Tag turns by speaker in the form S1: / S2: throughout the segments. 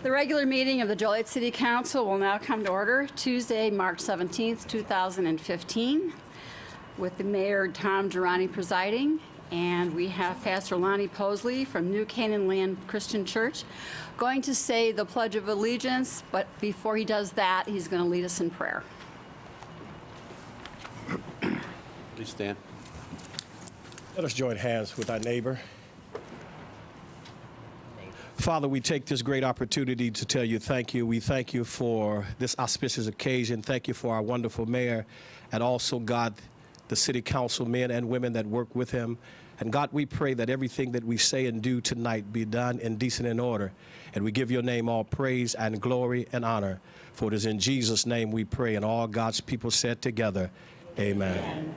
S1: The regular meeting of the Joliet City Council will now come to order Tuesday, March 17th, 2015, with the Mayor Tom Giarrante presiding, and we have Pastor Lonnie Posley from New Canaan Land Christian Church going to say the Pledge of Allegiance, but before he does that, he's going to lead us in prayer.
S2: Please stand.
S3: Let us join hands with our neighbor. Father, we take this great opportunity to tell you thank you. We thank you for this auspicious occasion. Thank you for our wonderful mayor and also, God, the city council men and women that work with him. And God, we pray that everything that we say and do tonight be done in decent and order. And we give your name all praise and glory and honor. For it is in Jesus' name we pray. And all God's people said together, Amen.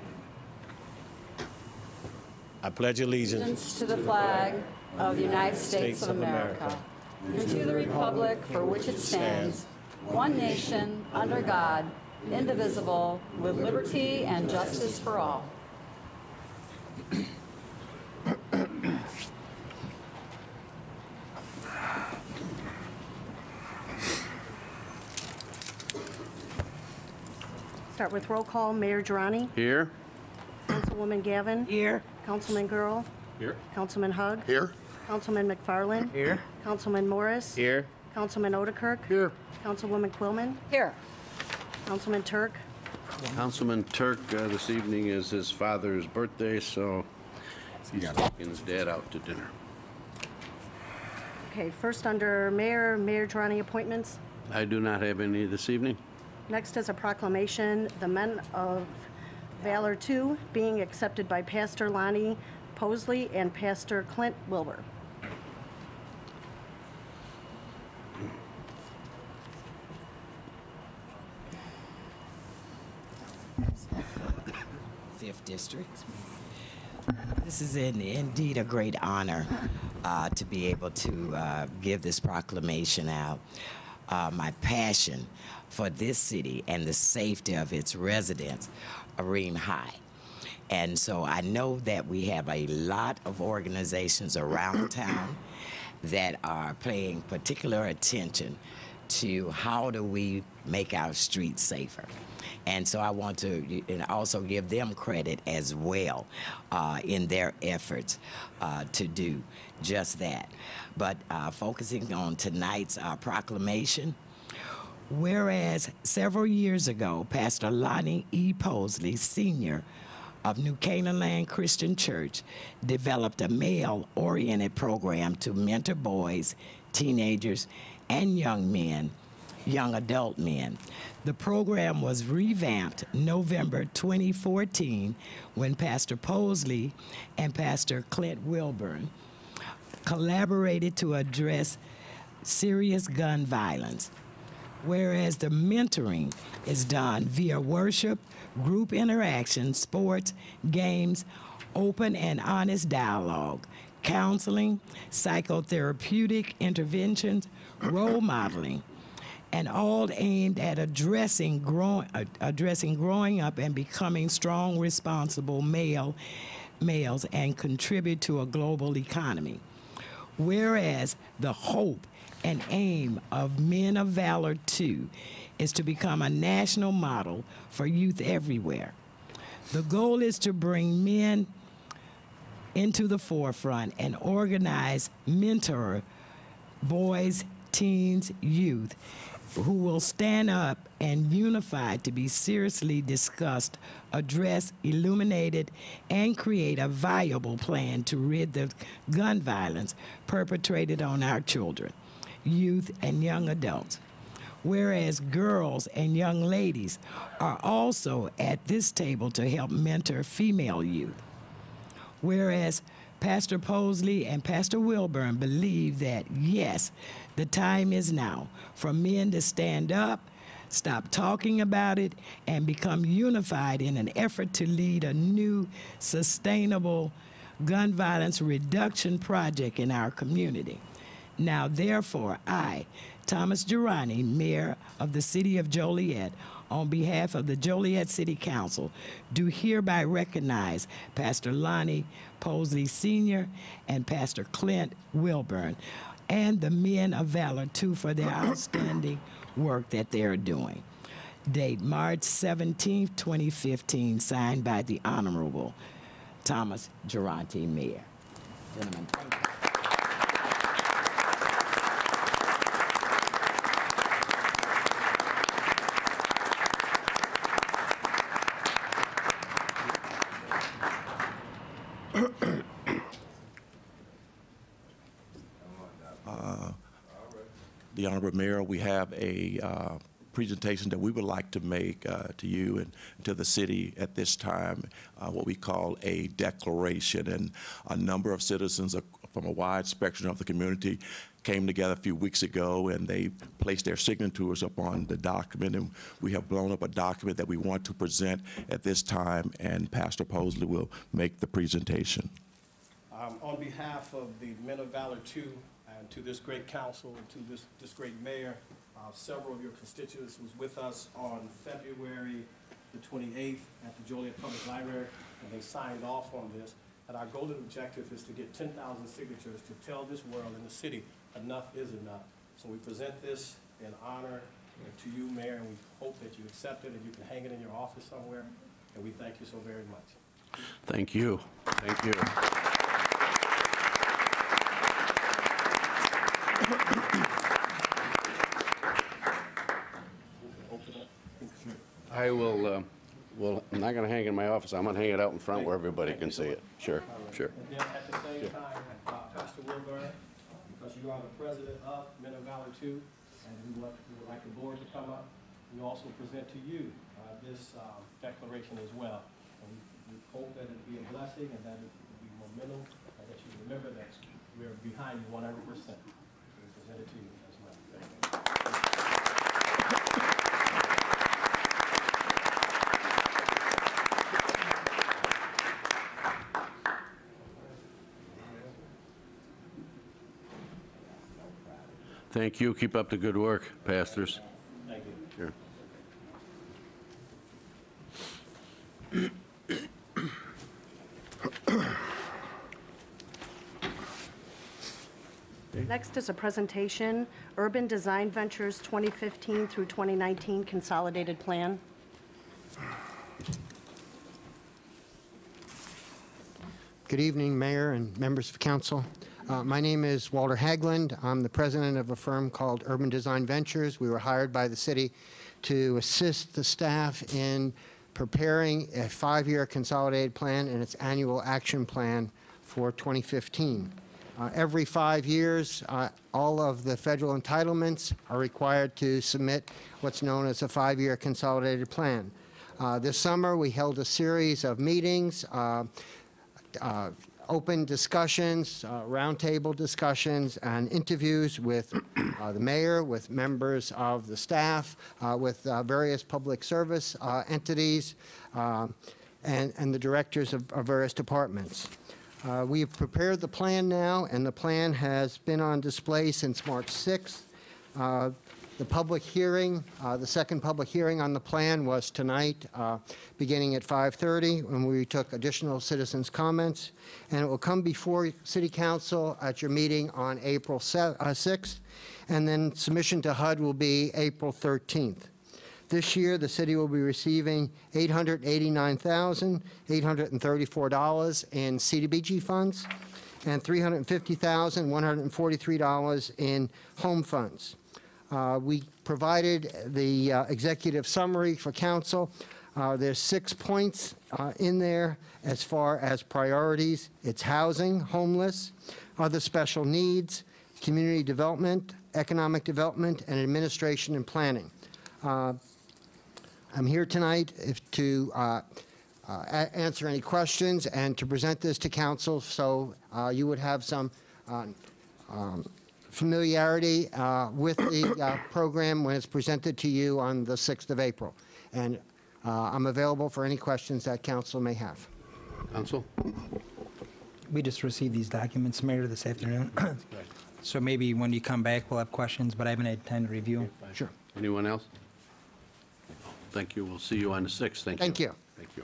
S3: I pledge allegiance
S1: Allegiance to the flag of the United States of America and to the republic for which it stands, one nation, under God, indivisible, with liberty and justice for all.
S4: Start with roll call. Mayor Giarrante,
S2: Here.
S4: Councilwoman Gavin. Here. Councilman Gerl,
S2: Here.
S4: Councilman Hug.
S2: Here.
S4: Councilman McFarland.
S2: Here.
S4: Councilman Morris.
S2: Here.
S4: Councilman O'Dekirk.
S2: Here.
S4: Councilwoman Quillman.
S1: Here.
S4: Councilman Turk.
S2: Councilman Turk, uh, this evening is his father's birthday, so he's taking his dad out to dinner.
S4: Okay, first under Mayor, Mayor Giarrante appointments.
S2: I do not have any this evening.
S4: Next is a proclamation, the Men of Valor II being accepted by Pastor Lonnie Posley and Pastor Clint Wilburn.
S5: Fifth District. This is in, indeed a great honor uh, to be able to uh, give this proclamation out. Uh, my passion for this city and the safety of its residents are high. And so I know that we have a lot of organizations around town that are paying particular attention to how do we make our streets safer. And so I want to and also give them credit as well uh, in their efforts uh, to do just that. But uh, focusing on tonight's uh, proclamation, whereas several years ago, Pastor Lonnie E. Posley, Sr., of New Canaan Land Christian Church developed a male oriented program to mentor boys, teenagers, and young men, young adult men. The program was revamped November 2014 when Pastor Posley and Pastor Clint Wilburn collaborated to address serious gun violence whereas the mentoring is done via worship, group interaction, sports, games, open and honest dialogue, counseling, psychotherapeutic interventions, role modeling, and all aimed at addressing growing, uh, addressing growing up and becoming strong, responsible male males and contribute to a global economy. Whereas the hope and aim of Men of Valor 2 is to become a national model for youth everywhere. The goal is to bring men into the forefront and organize, mentor boys, teens, youth who will stand up and unify to be seriously discussed, addressed, illuminated, and create a viable plan to rid the gun violence perpetrated on our children youth, and young adults. Whereas girls and young ladies are also at this table to help mentor female youth. Whereas Pastor Posley and Pastor Wilburn believe that, yes, the time is now for men to stand up, stop talking about it, and become unified in an effort to lead a new, sustainable gun violence reduction project in our community. Now, therefore, I, Thomas Giarrante, Mayor of the City of Joliet, on behalf of the Joliet City Council, do hereby recognize Pastor Lonnie Posley Sr. and Pastor Clint Wilburn and the men of valor too for their outstanding work that they're doing. Date March 17, 2015, signed by the Honorable Thomas Giarrante, Mayor. Gentlemen,
S6: Honorable Mayor, we have a uh, presentation that we would like to make uh, to you and to the city at this time, uh, what we call a declaration. And a number of citizens from a wide spectrum of the community came together a few weeks ago and they placed their signatures upon the document. And we have blown up a document that we want to present at this time, and Pastor Posley will make the presentation.
S3: Um, On behalf of the Men of Valor Two, and to this great council, and to this, this great mayor, uh, several of your constituents was with us on February the 28th at the Joliet Public Library, and they signed off on this. And our and objective is to get 10,000 signatures to tell this world and the city, enough is enough. So we present this in honor to you, Mayor, and we hope that you accept it, and you can hang it in your office somewhere, and we thank you so very much.
S2: Thank you. Thank you.
S3: Open up.
S2: I will, uh, well, I'm not going to hang it in my office. I'm going to hang it out in front where everybody can see it. Sure, sure.
S3: And then at the same time, uh, Pastor Wilburn, because you are the president of Men of Valor Two, and we would, we would like the board to come up, we also present to you uh, this um, declaration as well. And we we hope that it'll be a blessing and that it will be momentum, and that you remember that we're behind you one hundred percent. We present it to you as well. Thank you.
S2: Thank you. Keep up the good work, pastors.
S3: Thank you.
S2: Sure.
S4: Next is a presentation, Urban Design Ventures 2015 through 2019 Consolidated Plan.
S7: Good evening, Mayor and members of council. Uh, My name is Walter Hagland. I'm the president of a firm called Urban Design Ventures. We were hired by the city to assist the staff in preparing a five-year consolidated plan and its annual action plan for 2015. Uh, Every five years, uh, all of the federal entitlements are required to submit what's known as a five-year consolidated plan. Uh, This summer, we held a series of meetings, uh, uh, open discussions, uh, roundtable discussions, and interviews with the mayor, with members of the staff, with various public service entities, and and the directors of of various departments. Uh, We have prepared the plan now, and the plan has been on display since March 6th. Uh, The public hearing, uh, the second public hearing on the plan was tonight, uh, beginning at 5:30, when we took additional citizens' comments. And it will come before City Council at your meeting on April se- uh, 6th, and then submission to HUD will be April 13th. This year, the city will be receiving $889,834 in CDBG funds and $350,143 in home funds. Uh, We provided the uh, executive summary for council. Uh, There's six points uh, in there as far as priorities. It's housing, homeless, other special needs, community development, economic development, and administration and planning. I'm here tonight if to uh, uh, a- answer any questions and to present this to council so uh, you would have some uh, um, familiarity uh, with the uh, program when it's presented to you on the 6th of April. And uh, I'm available for any questions that council may have.
S2: Council?
S8: We just received these documents, Mayor, this afternoon. So maybe when you come back, we'll have questions, but I haven't had time to review.
S7: Sure.
S2: Anyone else? Thank you. We'll see you on the 6th. Thank you.
S7: Thank you.
S2: Thank you.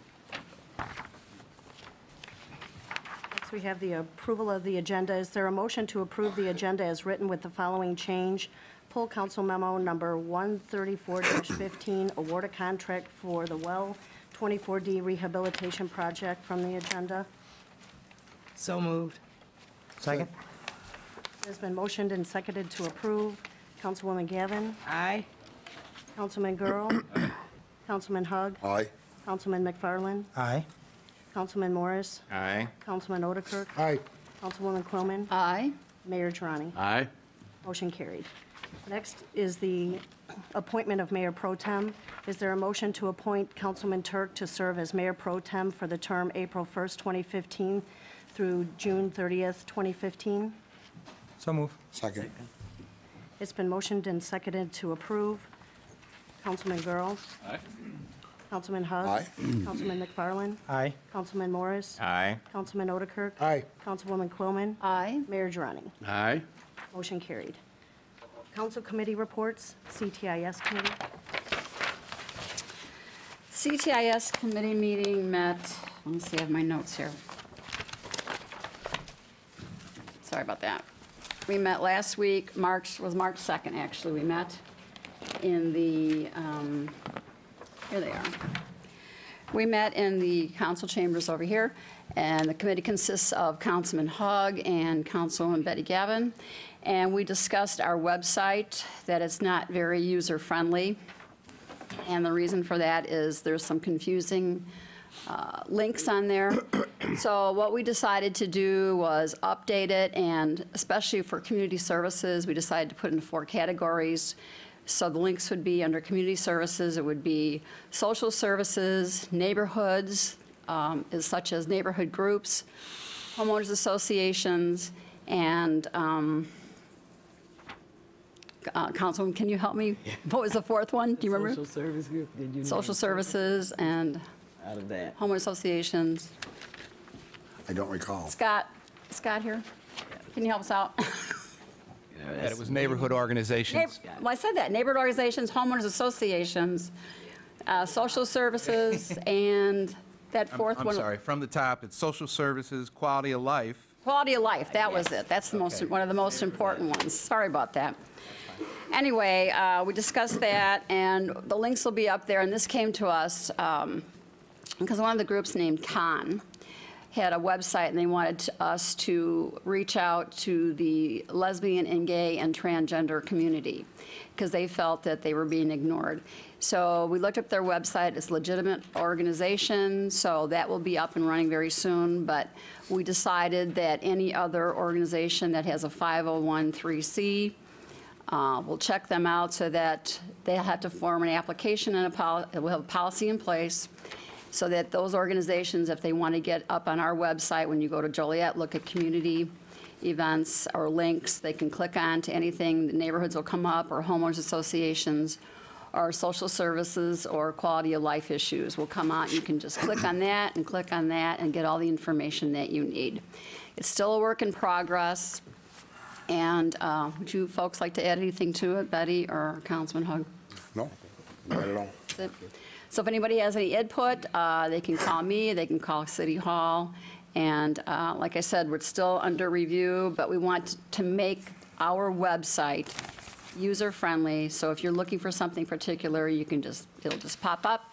S4: So we have the approval of the agenda. Is there a motion to approve the agenda as written with the following change? Pull council memo number 134-15, award a contract for the well 24D rehabilitation project from the agenda.
S5: So moved.
S8: Second?
S4: It's been motioned and seconded to approve. Councilwoman Gavin,
S5: Aye.
S4: Councilman Gerl, Councilman Hug,
S9: Aye.
S4: Councilman McFarland,
S8: Aye.
S4: Councilman Morris,
S9: Aye.
S4: Councilman O'Dekirk,
S9: Aye.
S4: Councilwoman Quillman,
S1: Aye.
S4: Mayor Giarrante.
S2: Aye.
S4: Motion carried. Next is the appointment of Mayor Pro Tem. Is there a motion to appoint Councilman Turk to serve as Mayor Pro Tem for the term April 1st, 2015 through June 30th, 2015?
S8: So move.
S9: Second.
S4: It's been motioned and seconded to approve. Councilman Gerl.
S2: Aye.
S4: Councilman Hug.
S9: Aye.
S4: Councilman McFarland.
S8: Aye.
S4: Councilman Morris.
S9: Aye.
S4: Councilman O'Dekirk.
S9: Aye.
S4: Councilwoman Quillman.
S1: Aye.
S4: Mayor Giarrante.
S2: Aye.
S4: Motion carried. Council committee reports, CTIS committee.
S1: CTIS committee meeting met, let me see, I have my notes here. Sorry about that. We met last week, March, was March 2nd, actually, we met in the, um, here they are. We met in the council chambers over here, and the committee consists of Councilman Hug and Councilwoman Betty Gavin, and we discussed our website, that it's not very user-friendly. And the reason for that is there's some confusing uh, links on there. So what we decided to do was update it, and especially for community services, we decided to put in four categories. So the links would be under community services, it would be social services, neighborhoods, um, is such as neighborhood groups, homeowners associations, and um, uh, Councilwoman, can you help me? What was the fourth one? Do you remember?
S5: Social service group, did you?
S1: Social services and
S5: Out of that.
S1: homeowner associations.
S9: I don't recall.
S1: Scott, Scott here? Can you help us out?
S10: That it was neighborhood organizations.
S1: Neigh- Well, I said that, neighborhood organizations, homeowners associations, uh, social services, and that
S10: I'm-
S1: fourth one.
S10: I'm sorry, from the top, it's social services, quality of life.
S1: Quality of life, that was it. That's the most,
S10: Okay.
S1: one of the most important ones. Sorry about that. Anyway, uh, we discussed that, and the links will be up there, and this came to us um, because one of the groups named Con had a website, and they wanted us to reach out to the lesbian and gay and transgender community because they felt that they were being ignored. So we looked up their website, it's a legitimate organization, so that will be up and running very soon, but we decided that any other organization that has a 501c, uh, We'll check them out so that they'll have to form an application and a we'll have a policy in place so that those organizations, if they want to get up on our website, when you go to Joliet, look at community events or links, they can click on to anything, the neighborhoods will come up, or homeowners associations, or social services, or quality of life issues will come out. You can just click on that and click on that and get all the information that you need. It's still a work in progress. And uh, would you folks like to add anything to it, Betty or Councilman Hug?
S9: No, not at all.
S1: That's it. So if anybody has any input, uh, they can call me, they can call City Hall. And uh, like I said, we're still under review, but we want to make our website user-friendly. So if you're looking for something particular, you can just, it'll just pop up,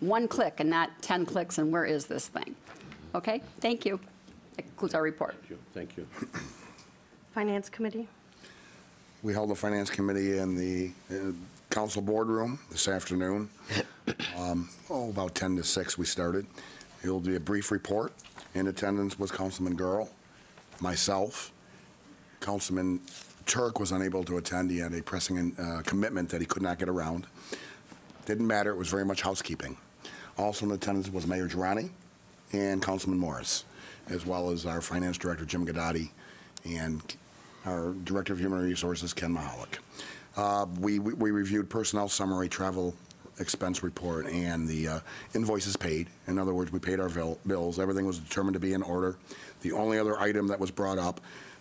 S1: one click and not 10 clicks, and where is this thing? Okay, thank you. That concludes our report.
S2: Thank you. Thank you.
S4: Finance committee.
S9: We held a finance committee and the uh, council boardroom this afternoon. Um, Oh, about 10 to 6 we started. It'll be a brief report. In attendance was Councilman Gerl, myself. Councilman Turk was unable to attend. He had a pressing uh, commitment that he could not get around. Didn't matter, it was very much housekeeping. Also in attendance was Mayor Giarrante and Councilman Morris, as well as our Finance Director, Jim Ghedotte, and our Director of Human Resources, Ken Mahalik. Uh, We we we reviewed personnel summary, travel expense report, and the uh, invoices paid. In other words, we paid our bill- bills. Everything was determined to be in order. The only other item that was brought up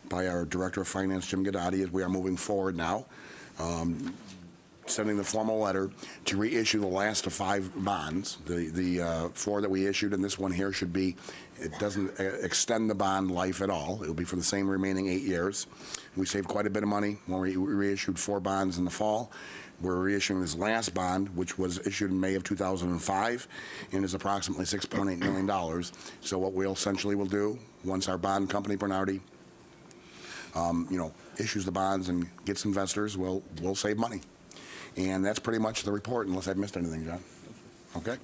S9: by our Director of Finance, Jim Ghedotte, is we are moving forward now sending the formal letter to reissue the last of five bonds. The, the uh, four that we issued, and this one here should be, it doesn't uh, extend the bond life at all. It'll be for the same remaining eight years. We saved quite a bit of money when we reissued four bonds in the fall. We're reissuing this last bond, which was issued in May of 2005, and is approximately $6.8 million. So what we'll essentially will do, once our bond company, Bernardi, um, you know, issues the bonds and gets investors, we'll, we'll save money. And that's pretty much the report, unless I've missed anything, John. Okay?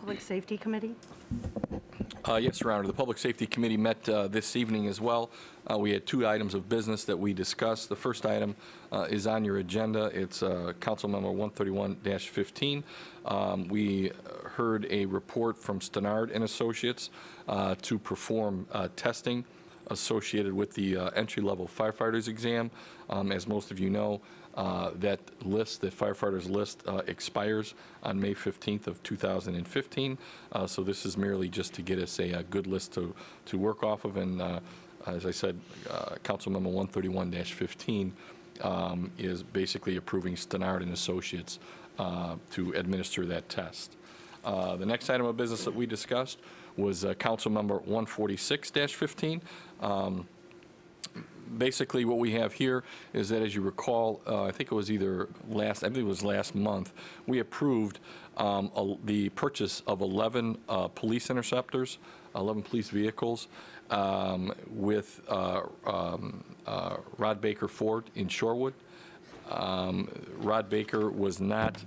S4: Public Safety Committee?
S11: Uh, Yes, Your Honor. The Public Safety Committee met uh, this evening as well. Uh, We had two items of business that we discussed. The first item uh, is on your agenda. It's uh, Council Memo 131-15. Um, We heard a report from Stanard and Associates uh, to perform testing associated with the entry-level firefighters exam. Um, As most of you know, uh, that list, the firefighters list, uh, expires on May 15th of 2015. Uh, So this is merely just to get us a a good list to, to work off of. And uh, as I said, uh, Council Memo 131-15 um, is basically approving Stanard and Associates to administer that test. The next item of business that we discussed was Council Member 146-15 basically what we have here is that, as you recall, uh, I think it was either last, I believe it was last month, we approved um, a- the purchase of 11 uh, police interceptors, 11 police vehicles um, with uh, um, uh, Rod Baker Ford in Shorewood. Um, Rod Baker was not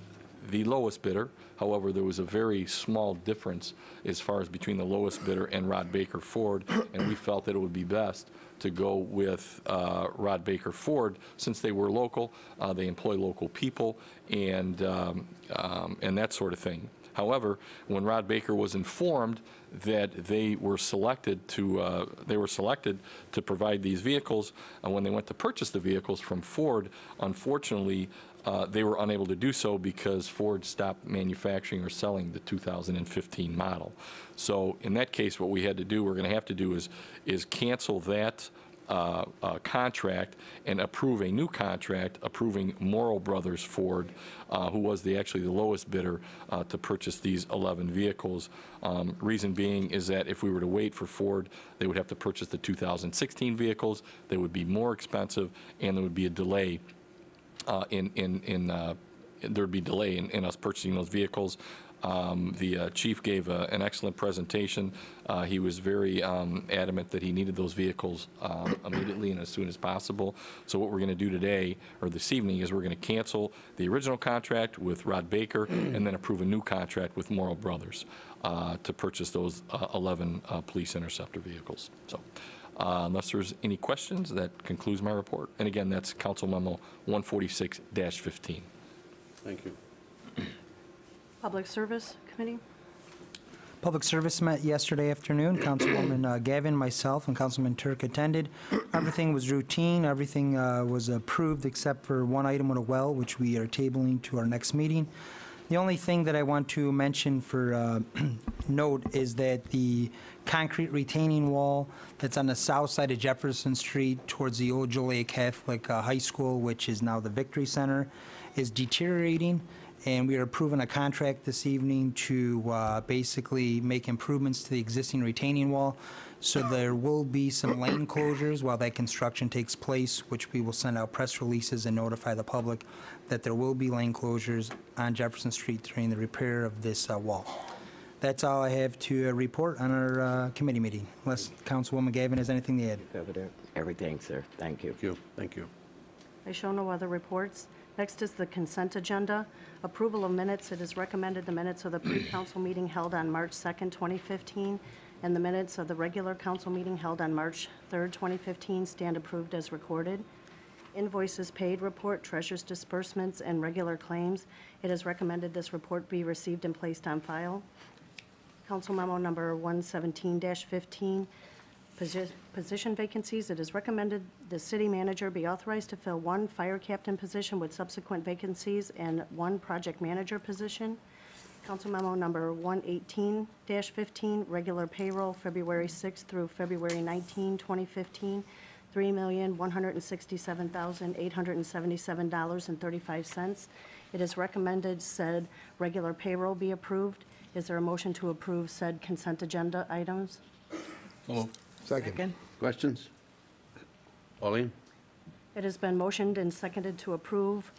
S11: the lowest bidder. However, there was a very small difference as far as between the lowest bidder and Rod Baker Ford, and we felt that it would be best to go with uh, Rod Baker Ford, since they were local, uh, they employ local people, and, um, um, and that sort of thing. However, when Rod Baker was informed that they were selected to, uh, they were selected to provide these vehicles, and when they went to purchase the vehicles from Ford, unfortunately, uh, they were unable to do so because Ford stopped manufacturing or selling the 2015 model. So in that case, what we had to do, we're going to have to do is, is cancel that uh, uh, contract and approve a new contract approving Morrow Brothers Ford, uh, who was the, actually the lowest bidder uh, to purchase these 11 vehicles. Um, Reason being is that if we were to wait for Ford, they would have to purchase the 2016 vehicles, they would be more expensive, and there would be a delay uh, in, in, in, uh, there'd be delay in, in us purchasing those vehicles. Um, The uh, chief gave uh, an excellent presentation. Uh, He was very um, adamant that he needed those vehicles um, immediately and as soon as possible. So what we're going to do today, or this evening, is we're going to cancel the original contract with Rod Baker and then approve a new contract with Morrow Brothers uh, to purchase those uh, 11 uh, police interceptor vehicles. So uh, Unless there's any questions, that concludes my report. And again, that's Council Memo 146-15.
S2: Thank you.
S4: Public Service Committee?
S8: Public Service met yesterday afternoon. Councilwoman uh, Gavin, myself, and Councilman Turk attended. Everything was routine. Everything uh, was approved except for one item on a well, which we are tabling to our next meeting. The only thing that I want to mention for uh, note is that the concrete retaining wall that's on the south side of Jefferson Street towards the old Joliet Catholic uh, High School, which is now the Victory Center, is deteriorating, and we are approving a contract this evening to uh, basically make improvements to the existing retaining wall. So there will be some lane closures while that construction takes place, which we will send out press releases and notify the public that there will be lane closures on Jefferson Street during the repair of this uh, wall. That's all I have to uh, report on our uh, committee meeting, unless Councilwoman Gavin has anything to add.
S5: Evident. Everything, sir. Thank you.
S2: Thank you. Thank you.
S4: I show no other reports. Next is the consent agenda. Approval of minutes. It is recommended the minutes of the pre-council meeting held on March 2nd, 2015, and the minutes of the regular council meeting held on March 3rd, 2015 stand approved as recorded. Invoices paid report, treasurer's disbursements, and regular claims. It is recommended this report be received and placed on file. Council memo number 117-15, posi- position vacancies. It is recommended the city manager be authorized to fill one fire captain position with subsequent vacancies and one project manager position. Council memo number 118-15, regular payroll, February 6th through February 19, 2015. $3,167,877.35. It is recommended said regular payroll be approved. Is there a motion to approve said consent agenda items?
S9: Second.
S2: Questions? Pauline?
S4: It has been motioned and seconded to approve.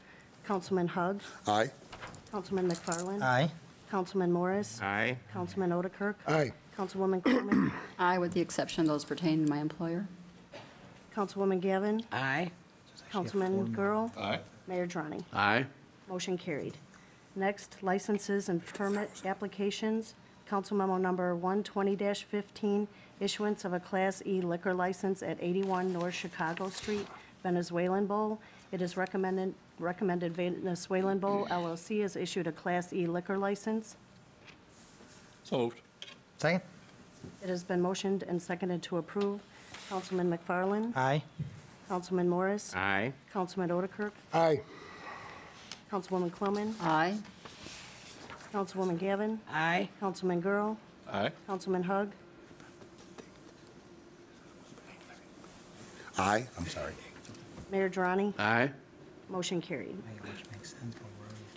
S4: Councilman Hug,
S9: Aye.
S4: Councilman McFarland.
S8: Aye.
S4: Councilman Morris.
S10: Aye.
S4: Councilman O'Dekirk.
S9: Aye.
S4: Councilwoman Coleman.
S1: Aye, with the exception of those pertaining to my employer.
S4: Councilwoman Gavin.
S5: Aye.
S4: Councilman Gerl.
S11: Aye.
S4: Mayor Giarrante.
S2: Aye.
S4: Motion carried. Next, licenses and permit applications. Council memo number 120-15, issuance of a Class E liquor license at 81 North Chicago Street, Venezuelan Bowl. It is recommended, recommended Venezuelan Bowl LLC has issued a Class E liquor license.
S11: So moved.
S8: Second?
S4: It has been motioned and seconded to approve. Councilman McFarland.
S8: Aye.
S4: Councilman Morris.
S10: Aye.
S4: Councilman O'Dekirk.
S9: Aye.
S4: Councilwoman Quillman.
S1: Aye.
S4: Councilwoman Gavin.
S5: Aye.
S4: Councilman Gerl.
S11: Aye.
S4: Councilman Hug.
S9: Aye, I'm sorry.
S4: Mayor Giarrante.
S2: Aye.
S4: Motion carried.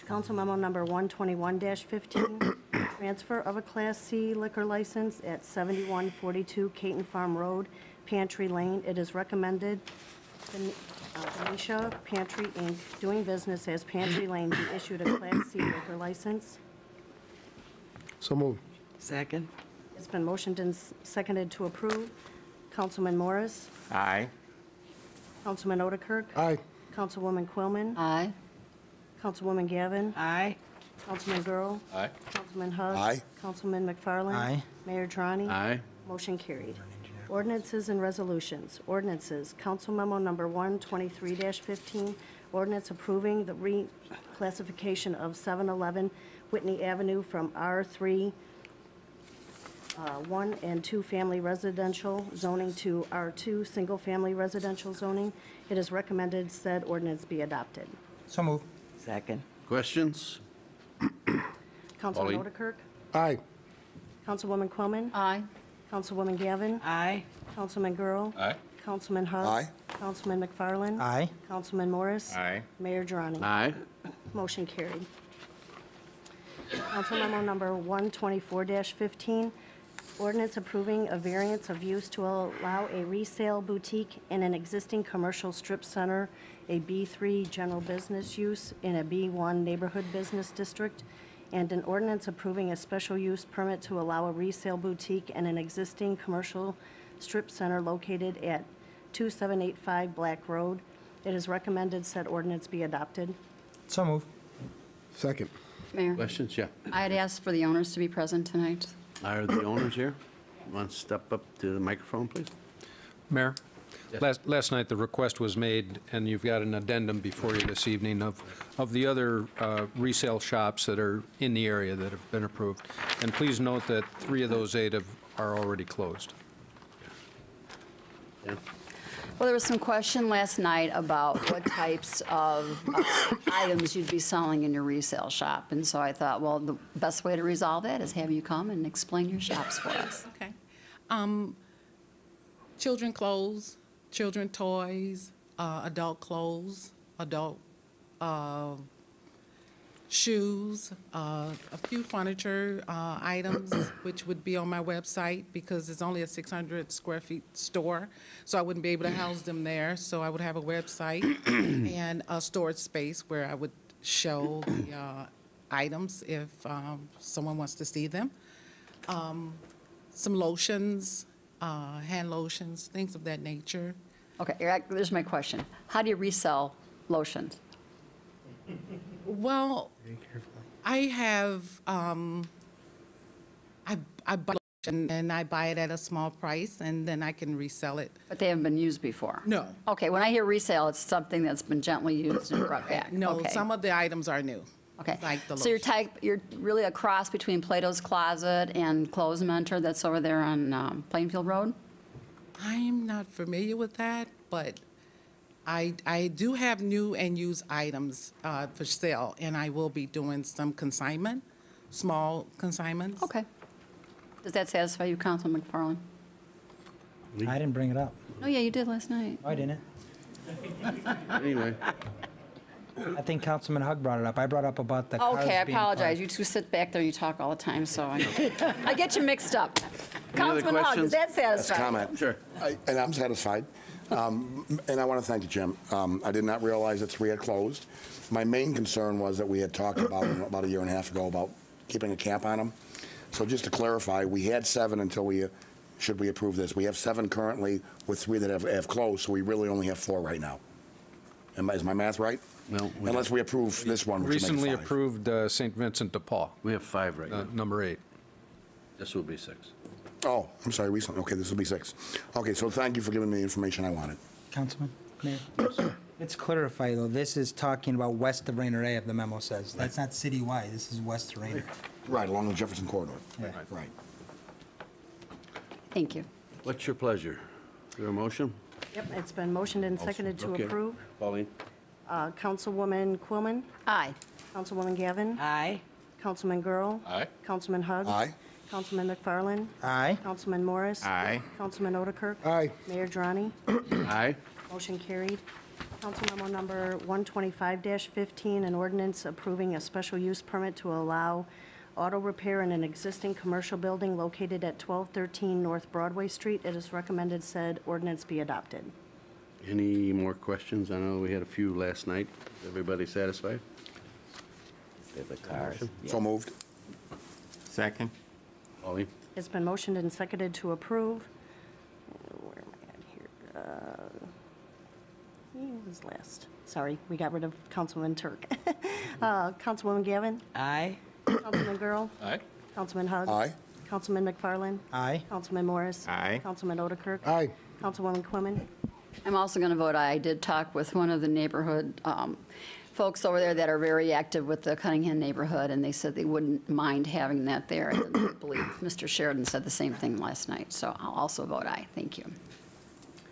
S4: Council memo number 121-15, transfer of a Class C liquor license at 7142 Caton Farm Road, Pantry Lane. It is recommended Den- uh, Pantry Inc., doing business as Pantry Lane, be issued a Class C liquor license.
S9: So moved.
S5: Second?
S4: It's been motioned and s- seconded to approve. Councilman Morris,
S10: Aye.
S4: Councilman O'Dekirk,
S9: Aye.
S4: Councilwoman Quillman?
S1: Aye.
S4: Councilwoman Gavin,
S5: Aye.
S4: Councilman Gerl,
S11: Aye.
S4: Councilman Hug.
S9: Aye.
S4: Councilman McFarland.
S8: Aye.
S4: Mayor Giarrante.
S2: Aye.
S4: Motion carried. Ordinances and resolutions. Ordinances, Council Memo Number 123-15, ordinance approving the reclassification of 711 Whitney Avenue from R3 uh, 1 and 2 family residential zoning to R2 single family residential zoning. It is recommended said ordinance be adopted.
S8: So move.
S5: Second?
S2: Questions?
S4: Councilman
S2: Pauline.
S4: O'Dekirk.
S9: Aye.
S4: Councilwoman Quillman.
S1: Aye.
S4: Councilwoman Gavin.
S5: Aye.
S4: Councilman Gerl.
S11: Aye.
S4: Councilman Hug.
S9: Aye.
S4: Councilman McFarland.
S8: Aye.
S4: Councilman Morris.
S10: Aye.
S4: Mayor Giarrante.
S2: Aye.
S4: Motion carried. Council memo number 124-15, ordinance approving a variance of use to allow a resale boutique in an existing commercial strip center, a B3 general business use in a B1 neighborhood business district, and an ordinance approving a special use permit to allow a resale boutique in an existing commercial strip center located at 2785 Black Road. It is recommended said ordinance be adopted.
S8: So move.
S9: Second.
S1: Mayor,
S2: Questions? Yeah.
S1: I'd ask for the owners to be present tonight.
S2: Are the owners here? Want to step up to the microphone, please?
S12: Mayor,
S2: Yes.
S12: last, last night, the request was made, and you've got an addendum before you this evening of, of the other uh, resale shops that are in the area that have been approved. And please note that three of those eight have, are already closed.
S2: Yeah.
S1: Well, there was some question last night about what types of uh, items you'd be selling in your resale shop. And so I thought, well, the best way to resolve that is have you come and explain your shops for us.
S13: Okay. Um, children clothes, children toys, uh, adult clothes, adult uh, shoes, uh, a few furniture uh, items, which would be on my website because it's only a 600 square feet store, so I wouldn't be able to house them there. So I would have a website and a storage space where I would show the uh, items if um, someone wants to see them some lotions, uh, hand lotions, things of that nature.
S1: Okay, Eric, there's my question. How do you resell lotions?
S13: Well, I have, um, I, I buy lotion and I buy it at a small price and then I can resell it.
S1: But they haven't been used before?
S13: No.
S1: Okay, when I hear resale, it's something that's been gently used and brought back.
S13: No,
S1: Okay.
S13: some of the items are new.
S1: Okay.
S13: Like the
S1: So you're
S13: lotion.
S1: type, you're really a cross between Plato's Closet and Clothes Mentor that's over there on um, Plainfield Road?
S13: I'm not familiar with that, but I, I do have new and used items uh, for sale and I will be doing some consignment, small consignments.
S1: Okay. Does that satisfy you, Councilman McFarland?
S8: I didn't bring it up.
S1: Oh, yeah, you did last night.
S8: No, I didn't.
S2: Anyway,
S8: I think Councilman Hug brought it up. I brought up about the cars
S1: Okay, I
S8: being
S1: apologize.
S8: parked.
S1: You two sit back there, you talk all the time, so I, I get you mixed up.
S2: Any
S1: Councilman Hug, is
S2: questions?
S1: that
S9: That's a comment.
S2: Sure.
S9: I- And I'm satisfied. Um, And I want to thank you, Jim. Um, I did not realize that three had closed. My main concern was that we had talked about, about a year and a half ago, about keeping a cap on them. So just to clarify, we had seven until we, uh, should we approve this? We have seven currently with three that have, have closed, so we really only have four right now. Am I- Is my math right?
S2: No, we
S9: Unless we approve this one, which will make
S12: Recently
S9: five.
S12: approved uh, St. Vincent de Paul,
S2: we have five right
S12: uh,
S2: now.
S12: number eight.
S2: This will be six.
S9: Oh, I'm sorry, recently. Okay, this will be six. Okay, so thank you for giving me the information I wanted.
S8: Councilman, Mayor. Let's clarify, though. This is talking about west of Raynor Ave, the memo says. That's not citywide. This is west of Raynor.
S9: Right, along the Jefferson corridor.
S8: Yeah.
S9: Right.
S1: Thank you.
S2: What's your pleasure? Is there a motion?
S4: Yep, it's been motioned and seconded to
S2: Okay.
S4: approve.
S2: Pauline?
S4: Uh, Councilwoman Quillman,
S1: Aye.
S4: Councilwoman Gavin,
S5: Aye.
S4: Councilman Gerl,
S11: Aye.
S4: Councilman Hug.
S9: Aye.
S4: Councilman McFarland,
S8: Aye.
S4: Councilman Morris.
S10: Aye.
S4: Councilman O'Dekirk.
S9: Aye.
S4: Mayor Giarrante.
S2: Aye.
S4: Motion carried. Council memo number 125-15, an ordinance approving a special use permit to allow auto repair in an existing commercial building located at 1213 North Broadway Street. It is recommended said ordinance be adopted.
S2: Any more questions? I know we had a few last night. Everybody satisfied?
S5: The cars.
S9: So moved.
S10: Second.
S2: Pauline?
S4: It's been motioned and seconded to approve. Where am I at here? Uh, He was last. Sorry, we got rid of Councilman Turk. Uh, Councilwoman Gavin,
S5: Aye.
S4: Councilman Gerl,
S11: Aye.
S4: Councilman Hug.
S9: Aye.
S4: Councilman McFarland.
S8: Aye.
S4: Councilman Morris.
S10: Aye.
S4: Councilman O'Dekirk.
S9: Aye.
S4: Councilwoman Quillman.
S1: I'm also going to vote aye. I did talk with one of the neighborhood um, folks over there that are very active with the Cunningham neighborhood, and they said they wouldn't mind having that there. And I believe Mr. Sheridan said the same thing last night, so I'll also vote aye. Thank you.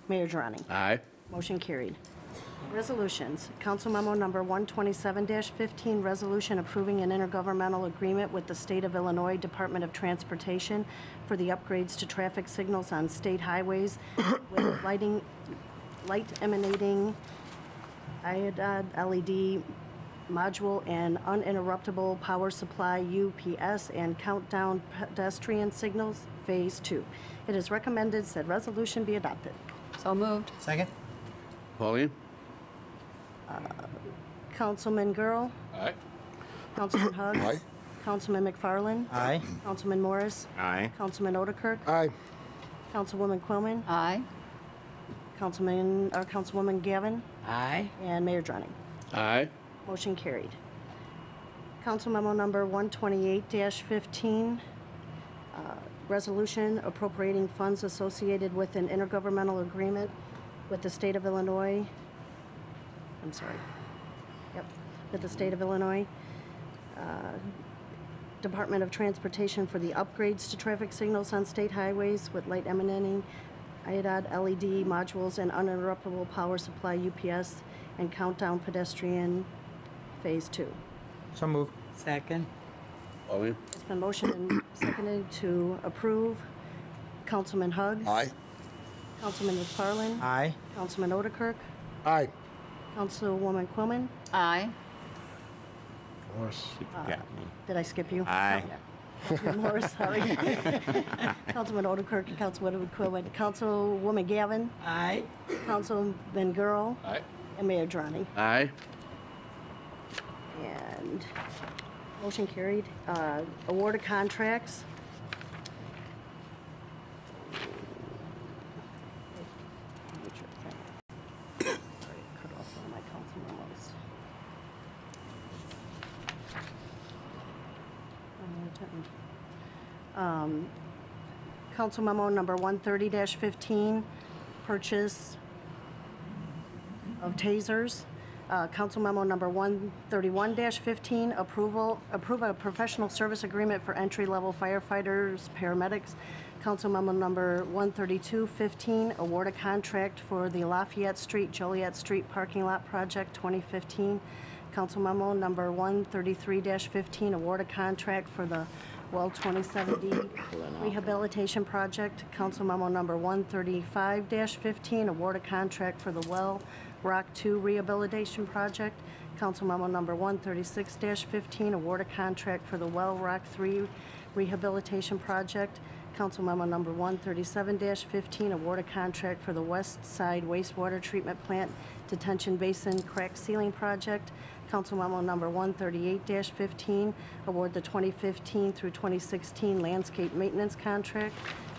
S4: Mayor Giarrante.
S2: Aye.
S4: Motion carried. Resolutions. Council memo number 127-15, resolution approving an intergovernmental agreement with the State of Illinois Department of Transportation for the upgrades to traffic signals on state highways with lighting, light emanating iodide LED module and uninterruptible power supply UPS and countdown pedestrian signals, Phase 2. It is recommended said resolution be adopted.
S1: So moved.
S8: Second?
S2: Pauline?
S4: Uh, Councilman Gerl,
S11: Aye.
S4: Councilman Hug.
S9: Aye.
S4: Councilman McFarland.
S8: Aye.
S4: Councilman Morris.
S10: Aye.
S4: Councilman O'Dekirk.
S9: Aye.
S4: Councilwoman Quillman.
S1: Aye.
S4: Councilman, or Councilwoman Gavin.
S5: Aye.
S4: And Mayor Giarrante.
S2: Aye.
S4: Motion carried. Council memo number 128-15, uh, resolution appropriating funds associated with an intergovernmental agreement with the state of Illinois. I'm sorry. Yep, with the state of Illinois. uh, Department of Transportation for the upgrades to traffic signals on state highways with light emanating iodide LED modules and uninterruptible power supply UPS and countdown pedestrian Phase Two.
S8: So moved.
S5: Second.
S2: Pauline?
S4: It's been motioned and seconded to approve. Councilman Hug.
S9: Aye.
S4: Councilman McFarland.
S8: Aye.
S4: Councilman O'Dekirk.
S9: Aye.
S4: Councilwoman Quillman.
S1: Aye.
S10: Of Got me.
S4: Uh, did I skip you?
S10: Aye.
S4: Councilman Morris, sorry. Councilman O'Dekirk and Councilwoman Quillman. Councilwoman Gavin.
S5: Aye.
S4: Councilman Gerl.
S11: Aye.
S4: And Mayor Giarrante.
S2: Aye.
S4: And motion carried. Uh, Award of contracts. Sorry, cut off one of my council memos. Um, Council memo number 130-15, purchase of tasers. Uh, Council memo number 131-15, approval, approve a professional service agreement for entry-level firefighters, paramedics. Council memo number 132-15, award a contract for the Lafayette Street, Joliet Street Parking Lot Project 2015. Council memo number 133-15, award a contract for the Well 27D Rehabilitation Project, Council Memo Number 135-15, award a contract for the Well Rock 2 Rehabilitation Project. Council Memo Number 136-15, award a contract for the Well Rock 3 Rehabilitation Project. Council Memo Number 137-15, award a contract for the West Side Wastewater Treatment Plant Detention Basin Crack Sealing Project. Council Memo Number 138-15, award the 2015 through 2016 landscape maintenance contract.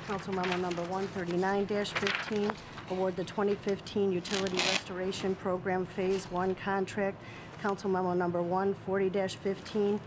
S4: Council Memo Number 139-15, award the 2015 Utility Restoration Program Phase 1 contract. Council Memo Number 140-15,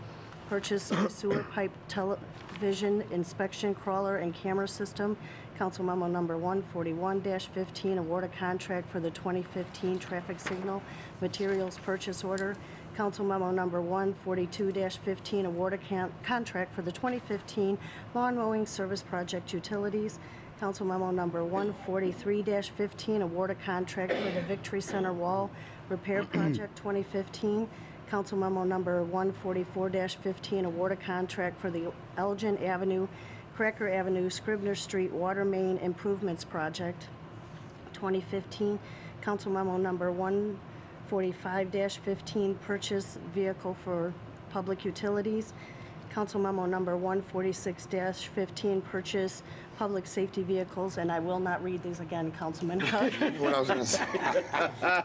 S4: purchase of sewer pipe television inspection crawler and camera system. Council Memo Number 141-15, award a contract for the 2015 traffic signal materials purchase order. Council Memo Number 142-15, award a contract for the 2015 lawn mowing service project utilities. Council Memo Number 143-15, award a contract for the Victory Center Wall Repair Project 2015. Council Memo Number 144-15, award a contract for the Elgin Avenue, Cracker Avenue, Scribner Street Water Main Improvements Project 2015. Council Memo Number 145-15, purchase vehicle for public utilities. Council Memo Number 146-15, purchase public safety vehicles, and I will not read these again, Councilman Hug.
S9: What I was gonna say.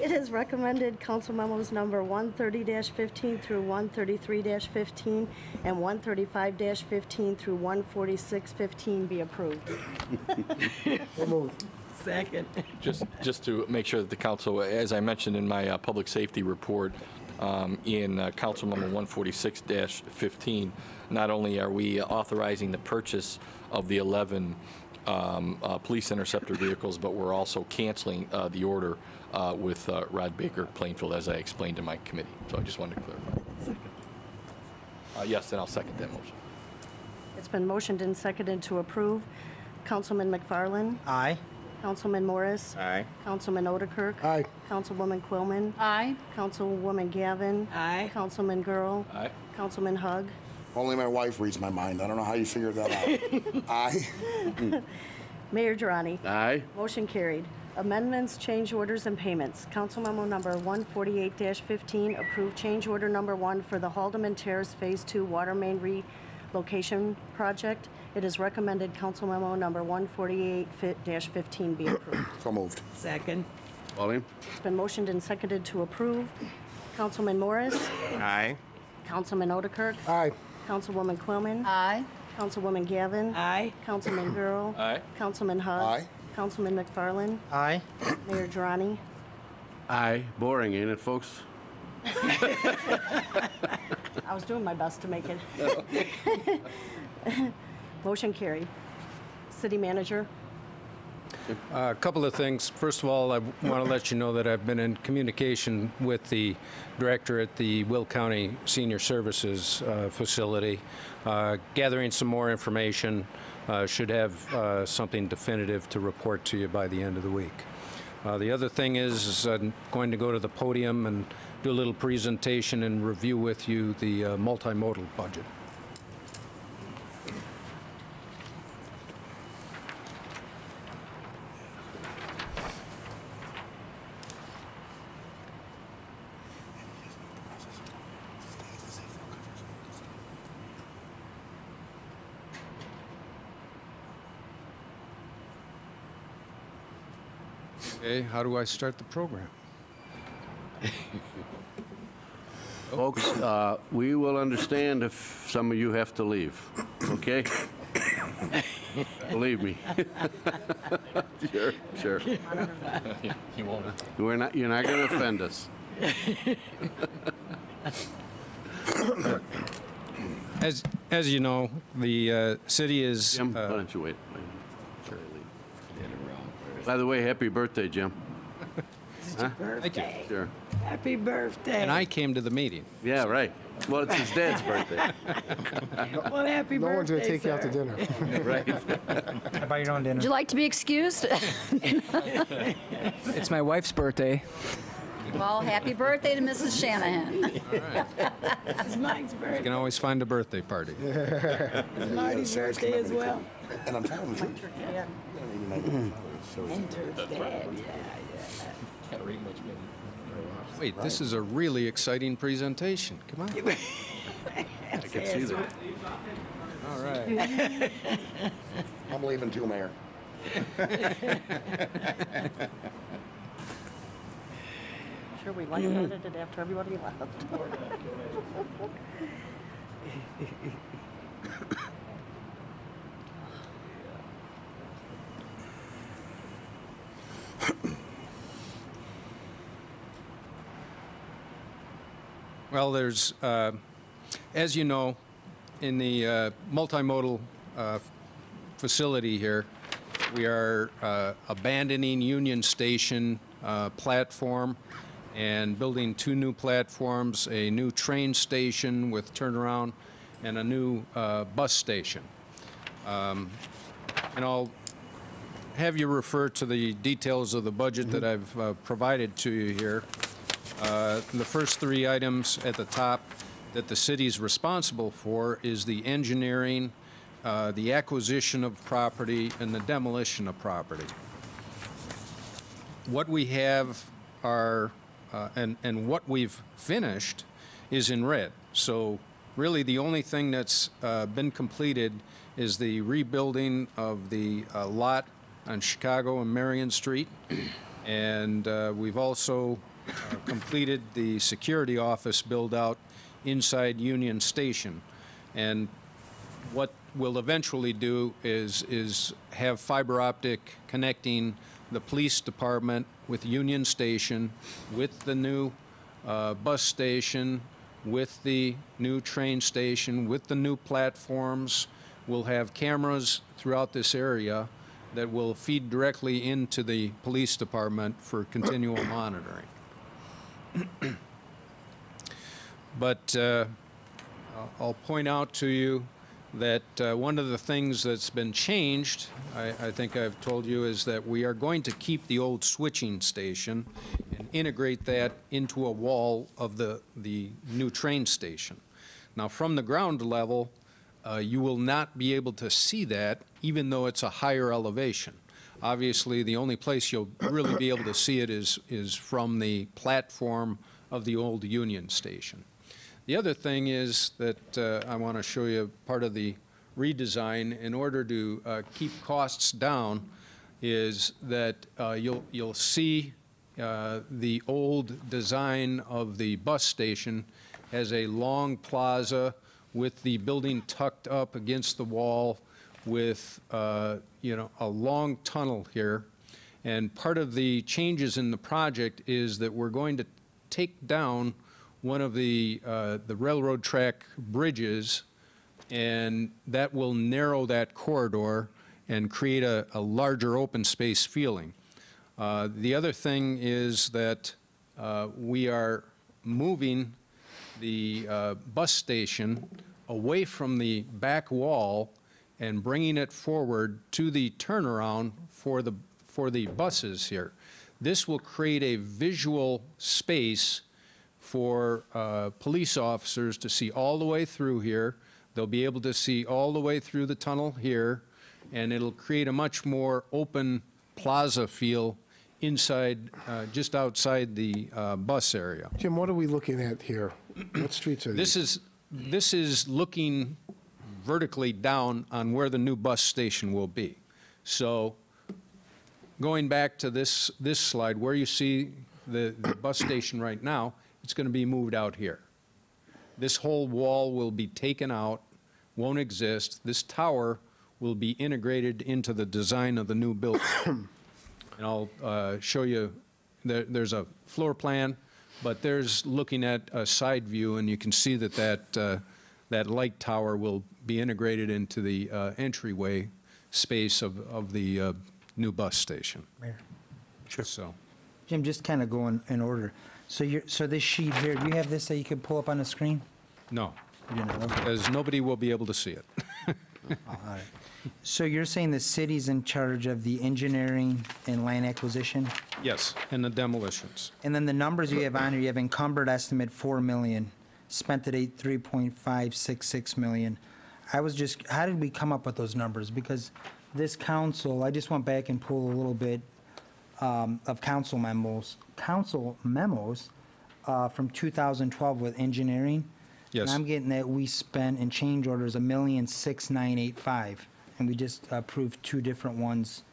S4: It is recommended Council Memos Number 130-15 through 133-15 and 135-15 through 146-15 be approved.
S5: Second.
S11: Just, just to make sure that the council, as I mentioned in my uh, public safety report, um, in uh, Council Number 146-15, not only are we authorizing the purchase of the 11 um, uh, police interceptor vehicles, but we're also canceling uh, the order uh, with uh, Rod Baker Plainfield, as I explained to my committee. So I just wanted to clarify. Uh, Yes, and I'll second that motion.
S4: It's been motioned and seconded to approve. Councilman McFarland?
S8: Aye.
S4: Councilman Morris?
S10: Aye.
S4: Councilman O'Dekirk?
S9: Aye.
S4: Councilwoman Quillman?
S1: Aye.
S4: Councilwoman Gavin?
S5: Aye.
S4: Councilman Gerl?
S11: Aye.
S4: Councilman Hug?
S9: Only my wife reads my mind. I don't know how you figured that out. Aye.
S4: Mayor Giarrante?
S2: Aye.
S4: Motion carried. Amendments, change orders, and payments. Council Memo Number 148-15, approved change order number one for the Haldeman Terrace Phase 2 Water Main Relocation Project. It is recommended Council Memo Number 148-15 be approved.
S9: So moved.
S5: Second.
S2: Pauline?
S4: It's been motioned and seconded to approve. Councilman Morris?
S10: Aye.
S4: Councilman O'Dekirk?
S9: Aye.
S4: Councilwoman Quillman?
S1: Aye.
S4: Councilwoman Gavin?
S5: Aye.
S4: Councilman Gerl?
S11: Aye.
S4: Councilman Hug?
S9: Aye.
S4: Councilman McFarland?
S8: Aye.
S4: Mayor Giarrante?
S2: Aye. Boring, ain't it, folks?
S4: I was doing my best to make it. Motion carried. City manager?
S12: A couple of things. First of all, I want to let you know that I've been in communication with the director at the Will County Senior Services uh, Facility, uh, gathering some more information. Uh, Should have uh, something definitive to report to you by the end of the week. Uh, The other thing is, is I'm going to go to the podium and do a little presentation and review with you the uh, multimodal budget. Okay, how do I start the program?
S2: Folks, uh, we will understand if some of you have to leave, okay? Believe me. Sure, sure.
S11: You won't.
S2: We're not, you're not going to offend us.
S12: As, as you know, the uh, city is...
S2: Jim,
S12: uh,
S2: why don't you wait? By the way, happy birthday, Jim. Huh?
S12: Thank you.
S2: Sure.
S5: Happy birthday.
S12: And I came to the meeting.
S2: Yeah, right. Well, it's his dad's birthday.
S5: Well, happy
S14: No one's gonna
S5: birthday,
S14: take you out to dinner.
S2: Right.
S8: How about your own dinner?
S1: Would you like to be excused?
S10: It's my wife's birthday.
S1: Well, happy birthday to Mrs. Shanahan. Right. it's Mike's birthday.
S12: You can always find a birthday party.
S9: it's Marty's birthday as well. And I'm telling the truth.
S12: Wait, this is a really exciting presentation. Come on.
S2: I can see that.
S12: All right.
S9: I'm leaving too, Mayor.
S4: Sure, we lightheaded it after everybody left.
S12: Well, there's, uh, as you know, in the uh, multimodal uh, facility here, we are uh, abandoning Union Station uh, platform and building two new platforms, a new train station with turnaround, and a new uh, bus station. Um, And I'll have you refer to the details of the budget that I've uh, provided to you here. Uh, The first three items at the top that the city's responsible for is the engineering, uh, the acquisition of property, and the demolition of property. What we have are, uh, and, and what we've finished is in red. So really, the only thing that's uh, been completed is the rebuilding of the uh, lot on Chicago and Marion Street. And uh, we've also uh, completed the security office build-out inside Union Station. And what we'll eventually do is, is have fiber optic connecting the police department with Union Station, with the new uh, bus station, with the new train station, with the new platforms. We'll have cameras throughout this area that will feed directly into the police department for continual monitoring. But uh, I'll- point out to you that uh, one of the things that's been changed, I, I think I've told you, is that we are going to keep the old switching station and integrate that into a wall of the, the new train station. Now, from the ground level, uh, you will not be able to see that, even though it's a higher elevation. Obviously, the only place you'll really be able to see it is, is from the platform of the old Union Station. The other thing is that uh, I want to show you part of the redesign in order to uh, keep costs down is that uh, you'll, you'll see uh, the old design of the bus station as a long plaza with the building tucked up against the wall with, uh, you know, a long tunnel here. And part of the changes in the project is that we're going to take down one of the, uh, the railroad track bridges, and that will narrow that corridor and create a, a larger open space feeling. Uh, The other thing is that uh, we are moving the uh, bus station away from the back wall and bringing it forward to the turnaround for the, for the buses here. This will create a visual space for uh, police officers to see all the way through here. They'll be able to see all the way through the tunnel here, and it'll create a much more open plaza feel inside, uh, just outside the uh, bus area.
S14: Jim, what are we looking at here? What streets are
S12: This
S14: these?
S12: is, this is looking vertically down on where the new bus station will be. So going back to this, this slide, where you see the, the bus station right now, it's going to be moved out here. This whole wall will be taken out, won't exist. This tower will be integrated into the design of the new building. And I'll uh, show you, there, there's a floor plan, but there's looking at a side view, and you can see that that, uh, that light tower will be integrated into the uh, entryway space of, of the uh, new bus station.
S8: Mayor.
S12: Sure. So,
S8: Jim, just kind of go in, in order. So you're, so this sheet here, do you have this that you can pull up on the screen?
S12: no,
S8: You do not, okay.
S12: because nobody will be able to see it. Alright.
S8: So you're saying the city's in charge of the engineering and land acquisition?
S12: Yes, and the demolitions.
S8: And then the numbers you have on here, you have encumbered estimate 4 million, spent at eight 3.566 million. I was just, how did we come up with those numbers? Because this council, I just went back and pulled a little bit um, of council memos, council memos uh, from 2012 with engineering.
S12: Yes.
S8: And I'm getting that we spent in change orders a million six nine eight five, and we just approved two different ones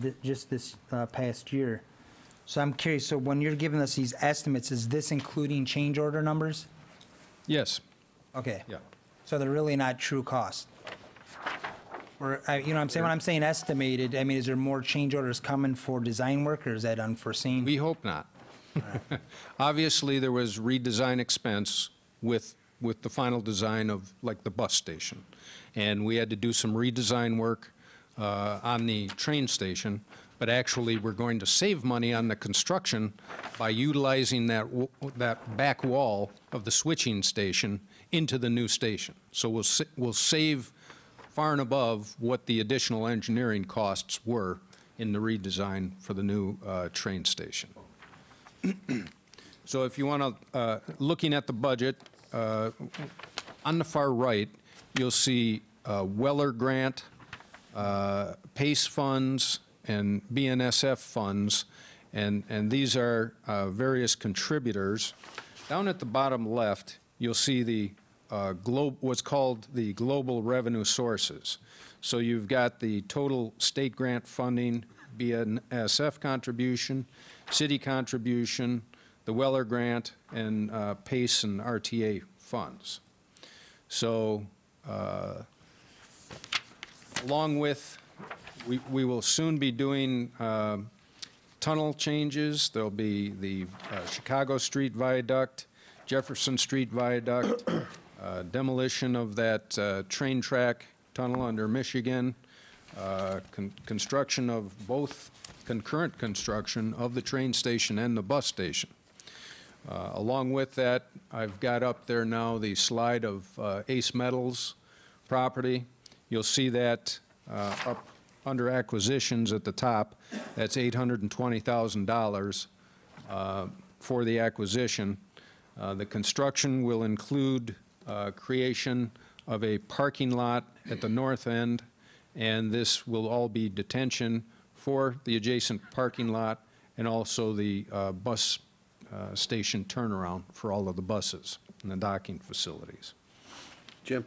S8: thi- just this uh, past year. So I'm curious, so when you're giving us these estimates, is this including change order numbers?
S12: Yes,
S8: Okay.
S12: yeah.
S8: So they're really not true cost? Or, you know, what I'm saying, when I'm saying estimated, I mean, is there more change orders coming for design work, or is that unforeseen?
S12: We hope not. Obviously, there was redesign expense with, with the final design of, like, the bus station. And we had to do some redesign work uh, on the train station, but actually, we're going to save money on the construction by utilizing that, w- that back wall of the switching station into the new station. So we'll, sa- we'll save far and above what the additional engineering costs were in the redesign for the new uh, train station. So if you want to, looking at the budget, uh, on the far right, you'll see uh, Weller Grant, uh, PACE funds, and BNSF funds, and, and these are uh, various contributors. Down at the bottom left, you'll see the uh, what's called the global revenue sources. So you've got the total state grant funding, BNSF contribution, city contribution, the Weller grant, and uh, PACE and RTA funds. So uh, along with, we, we will soon be doing uh, tunnel changes. There'll be the uh, Chicago Street Viaduct, Jefferson Street Viaduct, uh, demolition of that uh, train track tunnel under Michigan, uh, con- construction of both, concurrent construction of the train station and the bus station. Uh, Along with that, I've got up there now the slide of uh, Ace Metals property. You'll see that up under acquisitions at the top. That's $820,000 uh, for the acquisition. Uh, The construction will include uh, creation of a parking lot at the north end, and this will all be detention for the adjacent parking lot and also the uh, bus uh, station turnaround for all of the buses and the docking facilities.
S2: Jim?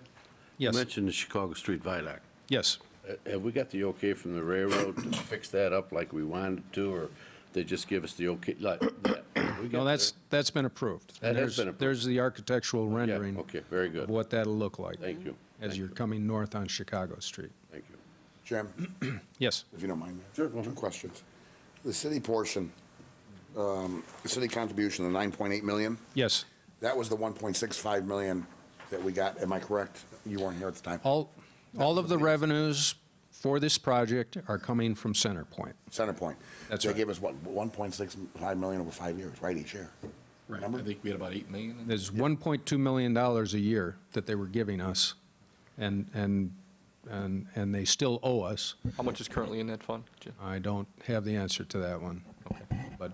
S12: Yes.
S2: You mentioned the Chicago Street Viaduct.
S12: Yes.
S2: Uh, Have we got the okay from the railroad to fix that up like we wanted to, or they just give us the okay, like that? We
S12: No, that's, that's been approved.
S2: That has
S12: There's-
S2: been approved.
S12: There's the architectural
S2: the- Yeah,
S12: rendering
S2: okay, very
S12: of
S2: good.
S12: what that'll look like.
S2: Thank you.
S12: As
S2: Thank
S12: you're
S2: you.
S12: coming north on Chicago Street.
S2: Thank you.
S9: Jim,
S12: Yes.
S9: if you don't mind.
S2: Sure, go
S9: Two
S2: ahead.
S9: questions. The city portion, um, the city contribution, the 9.8 million,
S12: Yes.
S9: that was the 1.65 million that we got, am I correct? You weren't here at the time.
S12: All, all of the revenues for this project are coming from Centerpoint.
S9: Centerpoint.
S12: That's
S9: They
S12: right.
S9: gave us, what, 1.65 million over five years, right, each year?
S11: Right,
S9: Remember?
S11: I think we had about 8 million. in-
S12: There's $1.2 million a year that they were giving us, and, and, and, and they still owe us.
S11: How much is currently in that fund, Jim?
S12: I don't have the answer to that one. But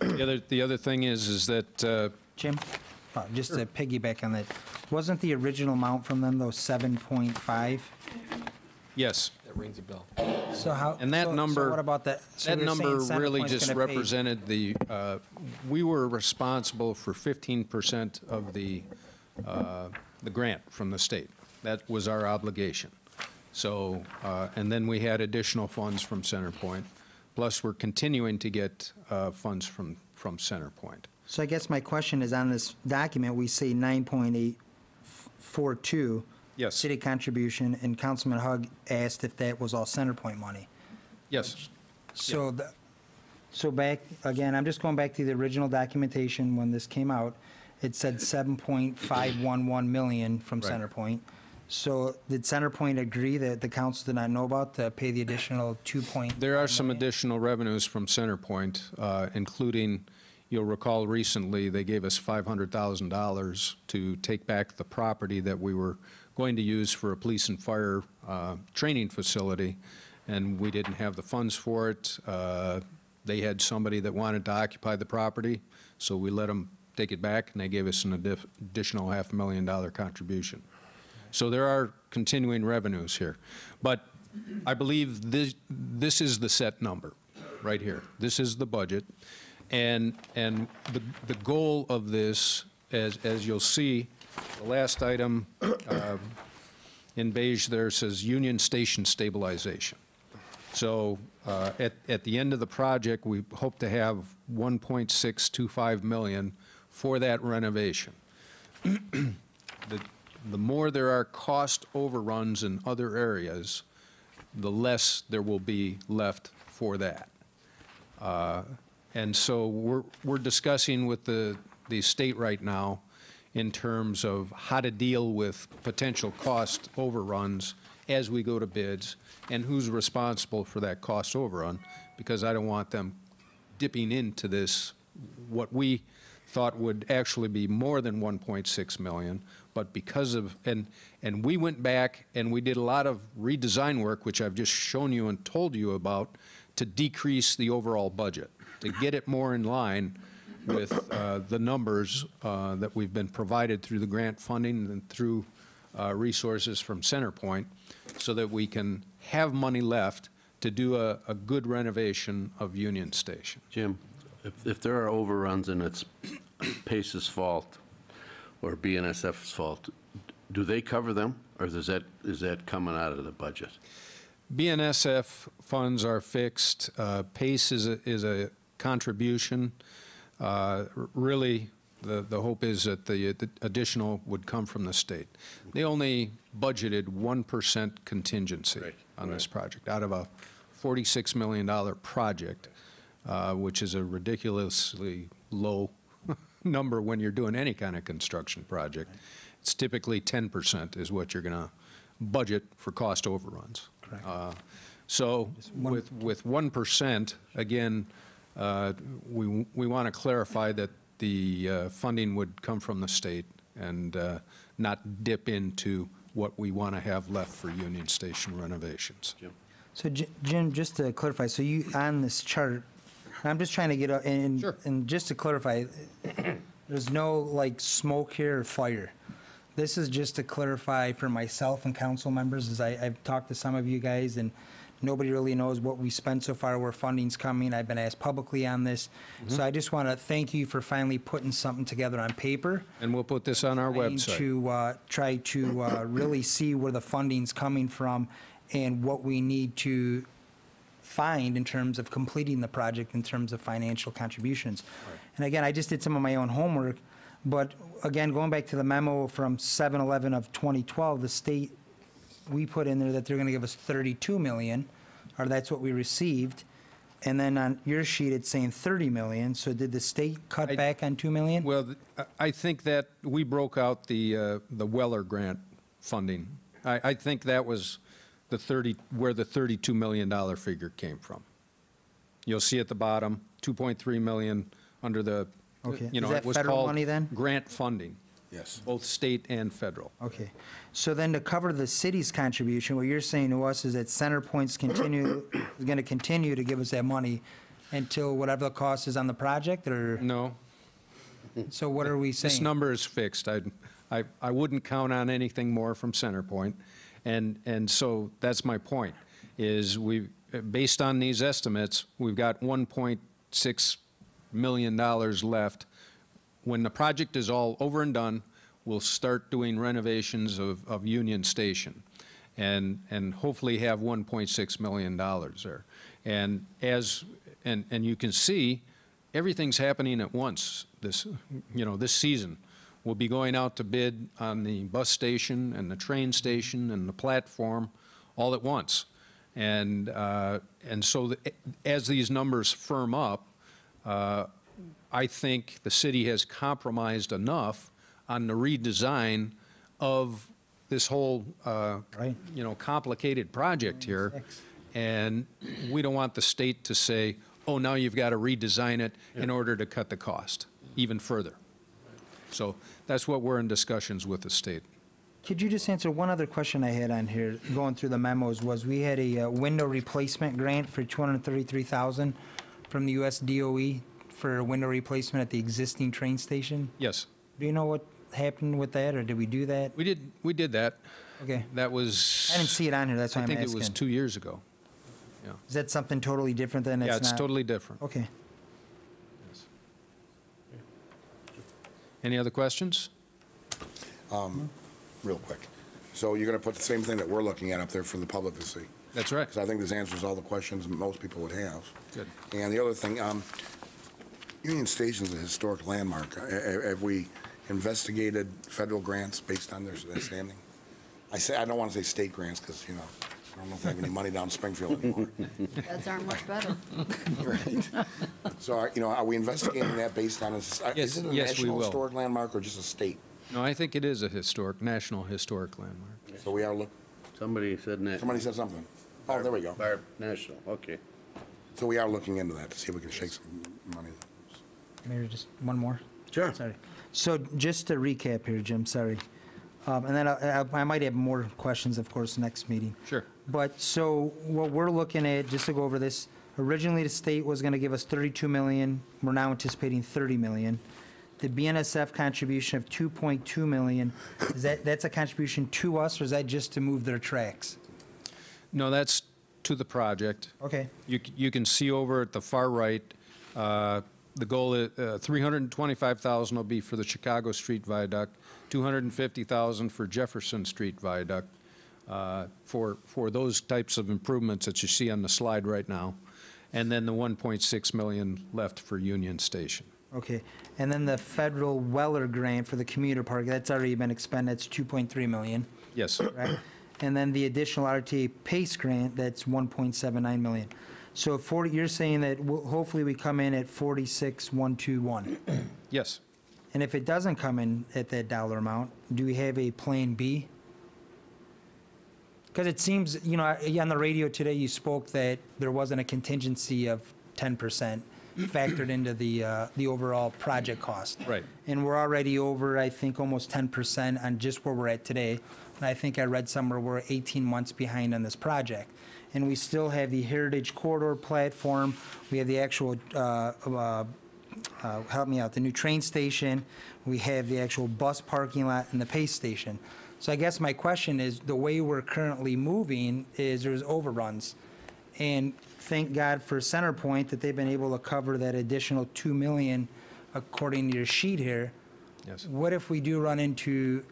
S12: the other, the other thing is, is that, uh,
S8: Jim, uh, just to piggyback on that, wasn't the original amount from them, though, 7.5?
S12: Yes,
S11: That rings a bell.
S8: So how?
S12: And that
S8: so- so
S12: number-
S8: what about that? so
S12: that
S8: you're saying
S12: number really just
S8: gonna pay-
S12: represented the, uh, we were responsible for 15% of the, uh, the grant from the state. That was our obligation. So, uh, and then we had additional funds from Centerpoint, plus we're continuing to get uh, funds from, from Centerpoint.
S8: So I guess my question is, on this document, we say 9.842.
S12: Yes.
S8: City contribution, and Councilman Hug asked if that was all Centerpoint money.
S12: Yes,
S8: So, the- so back, again, I'm just going back to the original documentation when this came out. It said 7.511 million from
S12: Right.
S8: Centerpoint. So did Centerpoint agree that the council did not know about to pay the additional 2 point?
S12: There are some additional revenues from Centerpoint, uh, including You'll recall recently, they gave us $500,000 to take back the property that we were going to use for a police and fire uh, training facility, and we didn't have the funds for it. Uh, They had somebody that wanted to occupy the property, so we let them take it back, and they gave us an additional half million dollar contribution. So there are continuing revenues here. But I believe this, this is the set number, right here. This is the budget. And, and the, the goal of this, as, as you'll see, the last item uh, in beige there says Union Station stabilization. So uh, at, at the end of the project, we hope to have 1.625 million for that renovation. The, the more there are cost overruns in other areas, the less there will be left for that. Uh, And so we're, we're discussing with the, the state right now in terms of how to deal with potential cost overruns as we go to bids, and who's responsible for that cost overrun, because I don't want them dipping into this, what we thought would actually be more than 1.6 million, but because of, and, and we went back and we did a lot of redesign work, which I've just shown you and told you about, to decrease the overall budget, to get it more in line with uh, the numbers uh, that we've been provided through the grant funding and through uh, resources from Centerpoint, so that we can have money left to do a, a good renovation of Union Station.
S2: Jim, if, if there are overruns and it's Pace's fault or BNSF's fault, do they cover them, or is that, is that coming out of the budget?
S12: BNSF funds are fixed. Uh, PACE is a, is a contribution. Uh, Really, the, the hope is that the the additional would come from the state. They only budgeted 1% contingency on this project, out of a $46 million project, uh, which is a ridiculously low number when you're doing any kind of construction project. It's typically 10% is what you're going to budget for cost overruns. Uh, So with, with 1%, again, we, we want to clarify that the uh, funding would come from the state and uh, not dip into what we want to have left for Union Station renovations.
S8: So Jim, just to clarify, so you, on this chart, I'm just trying to get, a- and, and just to clarify, there's no like smoke here or fire. This is just to clarify for myself and council members, as I, I've talked to some of you guys, and nobody really knows what we spent so far, where funding's coming. I've been asked publicly on this. So
S12: Mhm.
S8: I just want to thank you for finally putting something together on paper.
S12: And we'll put this on our
S8: trying
S12: website.
S8: To uh, try to uh, really see where the funding's coming from and what we need to find in terms of completing the project in terms of financial contributions. And again, I just did some of my own homework, but again, going back to the memo from 7/11 of 2012, the state, we put in there that they're going to give us 32 million, or that's what we received. And then on your sheet, it's saying 30 million. So did the state cut back on 2 million?
S12: Well, th- I- I think that we broke out the, uh, the Weller grant funding. I, I think that was the 30, where the $32 million figure came from. You'll see at the bottom, 2.3 million under the,
S8: Okay.
S12: you
S8: Is
S12: know,
S8: that
S12: it was
S8: federal money then?
S12: grant funding.
S9: Yes.
S12: Both state and federal.
S8: Okay. So then to cover the city's contribution, what you're saying to us is that Center Point's continue, is going to continue to give us that money until whatever the cost is on the project, or?
S12: No.
S8: So what are we saying?
S12: This number is fixed. I, I, I wouldn't count on anything more from CenterPoint. And, and so that's my point, is we, based on these estimates, we've got $1.6 million left. When the project is all over and done, we'll start doing renovations of, of Union Station and, and hopefully have $1.6 million there. And as, and, and you can see, everything's happening at once this, you know, this season. We'll be going out to bid on the bus station and the train station and the platform all at once. And, uh, and so the- as these numbers firm up, uh, I think the city has compromised enough on the redesign of this whole, uh, you know, complicated project here. And we don't want the state to say, oh, now you've got to redesign it in order to cut the cost even further. So that's what we're in discussions with the state.
S8: Could you just answer one other question I had on here, going through the memos, was we had a uh, window replacement grant for 233000 from the US DOE for a window replacement at the existing train station?
S12: Yes,
S8: Do you know what happened with that, or did we do that?
S12: we did, we did that.
S8: Okay.
S12: That was.
S8: I didn't see it on here, that's why
S12: I
S8: I'm
S12: think
S8: asking.
S12: it was two years ago.
S8: Yeah, Is that something totally different than it's
S12: Yeah,
S8: not?
S12: it's totally different.
S8: Okay.
S12: Any other questions?
S9: Real quick. So you're going to put the same thing that we're looking at up there for the public to see?
S12: That's right.
S9: Because I think this answers all the questions most people would have.
S12: Good.
S9: And the other thing, um, Union Station is a historic landmark. Uh, uh, Have we investigated federal grants based on their their standing? I say, I don't want to say state grants because, you know, I don't know if they have any money down in Springfield anymore.
S1: Feds aren't much better.
S9: Right. So, are- you know, are we investigating that based on, a s- uh,
S12: Yes,
S9: is it a
S12: yes,
S9: national historic landmark or just a state?
S12: No, I think it is a historic, national historic landmark.
S9: So we are look,
S2: Somebody said na-
S9: somebody said something. Oh, there we go.
S2: Barb, national, okay.
S9: So we are looking into that to see if we can shake some money.
S8: Maybe just one more?
S2: Sure.
S8: Sorry. So just to recap here, Jim, sorry. Um, And then I I- I might have more questions, of course, next meeting.
S12: Sure.
S8: But, so, what we're looking at, just to go over this, originally the state was gonna give us 32 million, we're now anticipating 30 million. The BNSF contribution of 2.2 million, is that, that's a contribution to us, or is that just to move their tracks?
S12: No, that's to the project.
S8: Okay.
S12: You, c- you can see over at the far right, uh, the goal, is, uh, 325,000 will be for the Chicago Street Viaduct, 250,000 for Jefferson Street Viaduct, uh, for, for those types of improvements that you see on the slide right now, and then the 1.6 million left for Union Station.
S8: Okay, and then the federal Weller grant for the commuter park, that's already been expended, it's 2.3 million,
S12: Yes,
S8: right? And then the additional RTA PACE grant, that's 1.79 million. So 40, you're saying that hopefully we come in at 46,121.
S12: yes.
S8: And if it doesn't come in at that dollar amount, do we have a Plan B? Because it seems, you know, I- on the radio today, you spoke that there wasn't a contingency of 10% factored into the, uh, the overall project cost.
S12: Right.
S8: And we're already over, I think, almost 10% on just where we're at today. And I think I read somewhere we're 18 months behind on this project. And we still have the Heritage Corridor platform, we have the actual, uh, uh, uh, help me out, the new train station, we have the actual bus parking lot and the pace station. So I guess my question is, the way we're currently moving is there's overruns. And thank God for Centerpoint that they've been able to cover that additional 2 million according to your sheet here.
S12: Yes.
S8: What if we do run into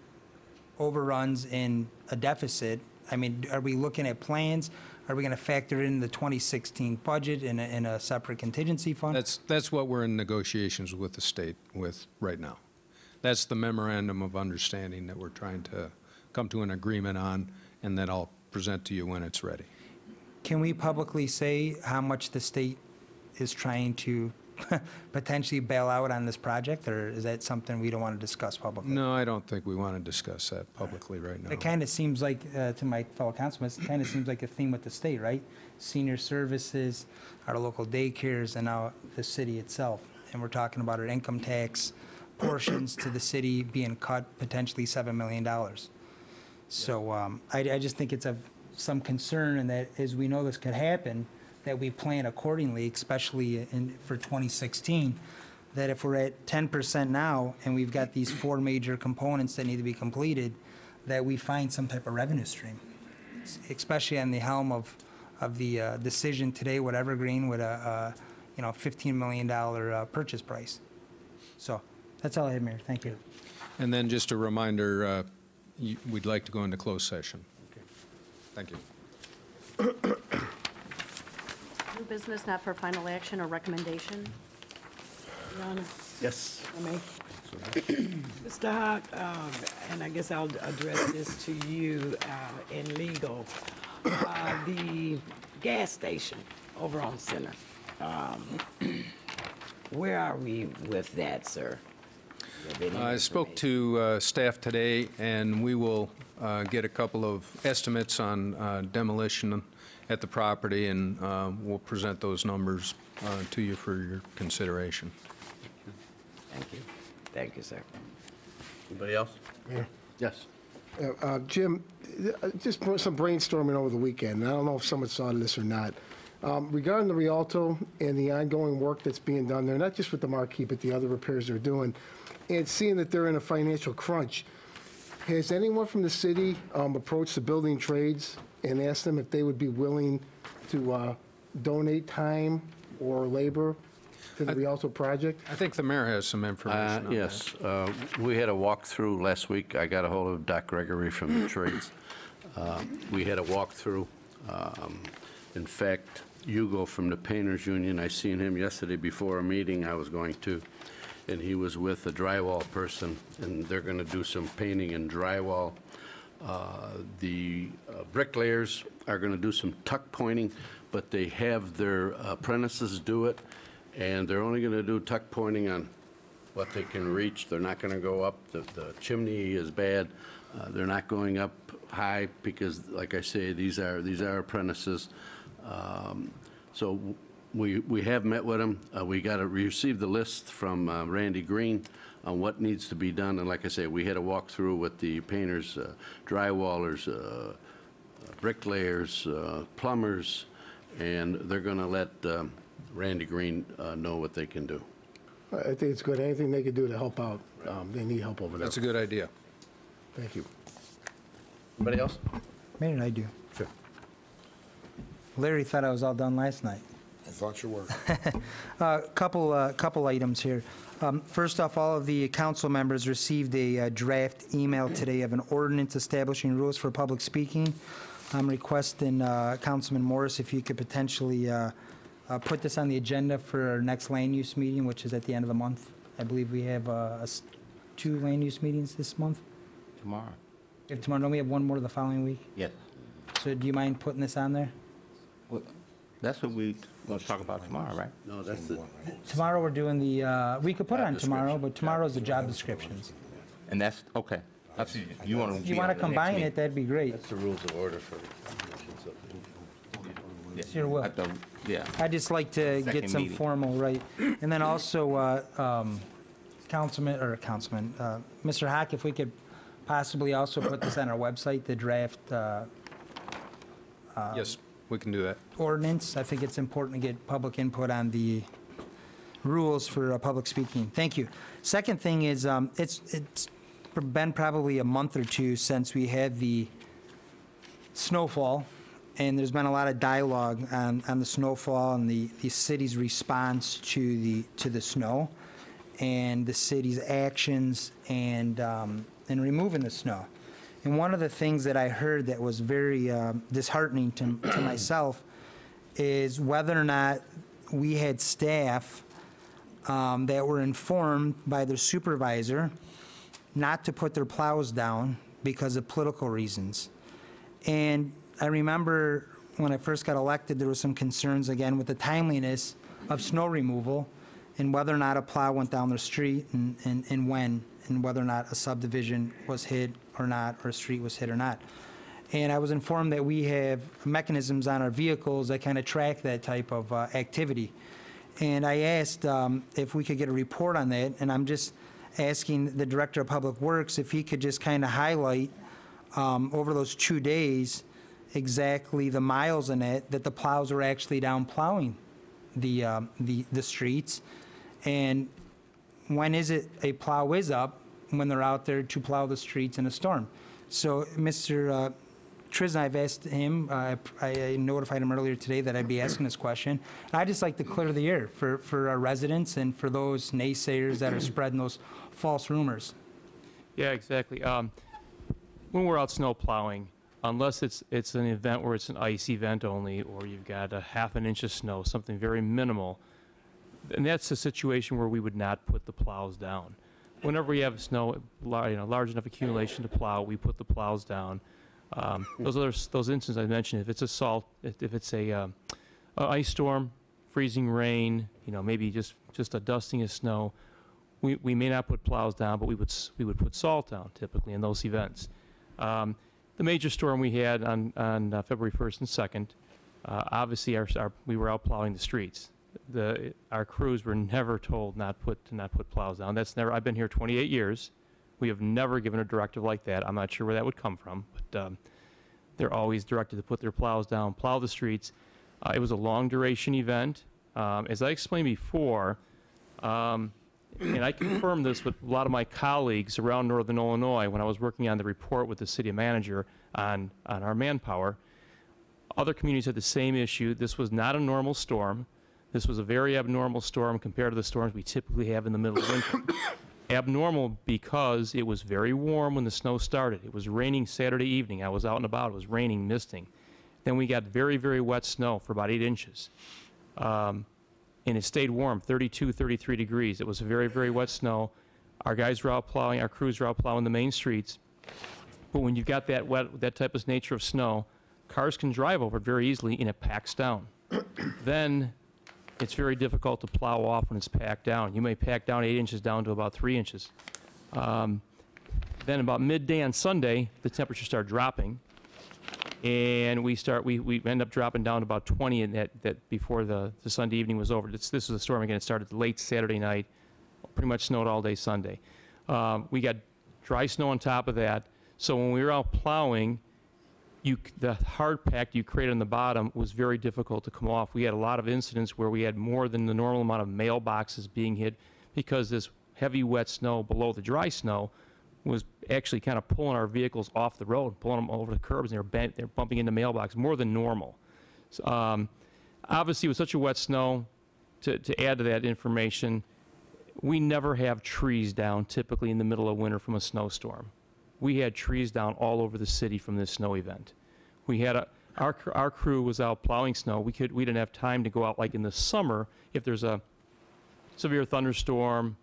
S8: overruns in a deficit? I mean, are we looking at plans? Are we going to factor in the 2016 budget in a, in a separate contingency fund?
S12: That's, that's what we're in negotiations with the state with right now. That's the memorandum of understanding that we're trying to come to an agreement on, and that I'll present to you when it's ready.
S8: Can we publicly say how much the state is trying to potentially bail out on this project, or is that something we don't want to discuss publicly?
S12: No, I don't think we want to discuss that publicly right now.
S8: It kind of seems like, uh, to my fellow councilmen, it kind of seems like a theme with the state, right? Senior services, our local daycares, and now the city itself. And we're talking about our income tax portions to the city being cut potentially $7 million. So um, I, I just think it's of some concern, and that as we know this could happen, that we plan accordingly, especially in, for 2016, that if we're at 10% now, and we've got these four major components that need to be completed, that we find some type of revenue stream, especially on the helm of, of the uh, decision today with Evergreen with a, uh, you know, $15 million uh, purchase price. So that's all I have, Mayor. Thank you.
S12: And then just a reminder, uh, you- we'd like to go into closed session. Okay. Thank you.
S4: New business not for final action or recommendation?
S15: Your Honor,
S2: Yes.
S15: I may. Mr. Hawk, um, and I guess I'll address this to you uh, in legal. Uh, The gas station over on Center, um, where are we with that, sir? You have any
S12: I spoke
S15: information?
S12: to uh, staff today, and we will uh, get a couple of estimates on uh, demolition at the property, and uh, we'll present those numbers uh, to you for your consideration.
S15: Thank you. Thank you, sir.
S2: Anybody else?
S14: Mayor.
S2: Yes.
S14: Uh, uh, Jim, uh, just some brainstorming over the weekend. I don't know if someone saw this or not. Um, Regarding the Rialto and the ongoing work that's being done there, not just with the marquee, but the other repairs they're doing, and seeing that they're in a financial crunch, has anyone from the city um, approached the building trades and asked them if they would be willing to uh, donate time or labor to the Rialto project?
S12: I think the mayor has some
S2: Uh,
S12: information on that.
S2: Yes, uh, we had a walkthrough last week. I got a hold of Doc Gregory from the trades. Uh, We had a walkthrough. Um, In fact, Hugo from the Painters Union, I seen him yesterday before a meeting I was going to, and he was with a drywall person, and they're going to do some painting and drywall. Uh, The uh, bricklayers are going to do some tuck pointing, but they have their apprentices do it, and they're only going to do tuck pointing on what they can reach. They're not going to go up, the the chimney is bad. Uh, They're not going up high because, like I say, these are, these are apprentices. Um, So we, we have met with them. Uh, We got to receive the list from uh, Randy Green on what needs to be done. And like I say, we had a walkthrough with the painters, uh, drywallers, uh, bricklayers, uh, plumbers, and they're going to let um, Randy Green uh, know what they can do.
S14: I think it's good. Anything they can do to help out, um, they need help over there.
S12: That's a good idea.
S14: Thank you.
S2: Anybody else?
S8: Mayor, I do.
S2: Sure.
S8: Larry thought I was all done last night.
S9: I thought you were.
S8: Uh, Couple, uh, couple items here. Um, First off, all of the council members received a uh, draft email today of an ordinance establishing rules for public speaking. I'm requesting, uh, Councilman Morris, if you could potentially uh, uh, put this on the agenda for our next land use meeting, which is at the end of the month. I believe we have uh, us- two land use meetings this month.
S10: Tomorrow.
S8: If tomorrow, don't we have one more the following week?
S10: Yes.
S8: So do you mind putting this on there?
S10: Well, That's what we going to talk about tomorrow, right?
S2: No, that's the,
S8: Tomorrow, we're doing the, uh, we could put it on tomorrow,
S2: description.
S8: but tomorrow's the job descriptions.
S10: And that's, okay. I see. You want to
S8: If you want to combine it, that'd be great.
S2: that's the rules of order for the commission,
S8: It's your will.
S10: Yeah.
S8: I'd just like to get
S10: Second
S8: some
S10: meeting.
S8: formal, right. And then also, uh, um, Councilman, or Councilman, uh, Mr. Hack, if we could possibly also put this on our website, the draft uh,
S12: Yes, we can do that.
S8: ordinance. I think it's important to get public input on the rules for uh, public speaking. Thank you. Second thing is, um, it's, it's been probably a month or two since we had the snowfall, and there's been a lot of dialogue on, on the snowfall and the, the city's response to the, to the snow, and the city's actions and, um, in removing the snow. And one of the things that I heard that was very um, disheartening to, to myself is whether or not we had staff um, that were informed by their supervisor not to put their plows down because of political reasons. And I remember when I first got elected, there was some concerns again with the timeliness of snow removal and whether or not a plow went down the street and, and, and when, and whether or not a subdivision was hit or not, or a street was hit or not. And I was informed that we have mechanisms on our vehicles that kind of track that type of uh, activity. And I asked um, if we could get a report on that, and I'm just asking the Director of Public Works if he could just kind of highlight um, over those two days exactly the miles in it that the plows are actually down plowing the, um, the, the streets. And when is it a plow is up when they're out there to plow the streets in a storm? So, Mr. Uh, Tristan, I've asked him, uh, I I notified him earlier today that I'd be asking this question. And I'd just like to clear the air for, for our residents and for those naysayers that are spreading those false rumors.
S16: Yeah, exactly. Um, when we're out snow plowing, unless it's, it's an event where it's an ice event only, or you've got a half an inch of snow, something very minimal, and that's a situation where we would not put the plows down. Whenever we have snow, lar- you know, large enough accumulation to plow, we put the plows down. Um, those other, s- those instances I mentioned, if it's a salt, if, if it's a, um, a ice storm, freezing rain, you know, maybe just, just a dusting of snow, we, we may not put plows down, but we would, s- we would put salt down typically in those events. Um, the major storm we had on, on uh, February 1st and 2nd, uh, obviously, our, our, we were out plowing the streets. The, our crews were never told not put, to not put plows down. That's never, I've been here 28 years. We have never given a directive like that. I'm not sure where that would come from, but um, they're always directed to put their plows down, plow the streets. Uh, It was a long-duration event. Um, As I explained before, um, and I confirmed this with a lot of my colleagues around Northern Illinois when I was working on the report with the city manager on, on our manpower. Other communities had the same issue. This was not a normal storm. This was a very abnormal storm compared to the storms we typically have in the middle of winter. Abnormal because it was very warm when the snow started. It was raining Saturday evening. I was out and about. It was raining, misting. Then we got very, very wet snow for about eight inches. Um, and it stayed warm, 32, 33 degrees. It was very, very wet snow. Our guys were out plowing, our crews were out plowing the main streets. But when you've got that wet, that type of nature of snow, cars can drive over it very easily and it packs down. then it's very difficult to plow off when it's packed down. You may pack down eight inches down to about three inches. Um, then about midday on Sunday, the temperatures start dropping, and we start we, we end up dropping down to about 20 in that, that before the, the Sunday evening was over. This, this was a storm again. It started late Saturday night, pretty much snowed all day Sunday. Um, we got dry snow on top of that. So when we were out plowing, you, the hard pack you create on the bottom was very difficult to come off. We had a lot of incidents where we had more than the normal amount of mailboxes being hit because this heavy wet snow below the dry snow was actually kind of pulling our vehicles off the road, pulling them over the curbs, and they were bent, they were bumping into mailbox more than normal. So, um, obviously, with such a wet snow, to, to add to that information, we never have trees down typically in the middle of winter from a snowstorm. We had trees down all over the city from this snow event. We had a, our, our crew was out plowing snow. We could, we didn't have time to go out like in the summer if there's a severe thunderstorm,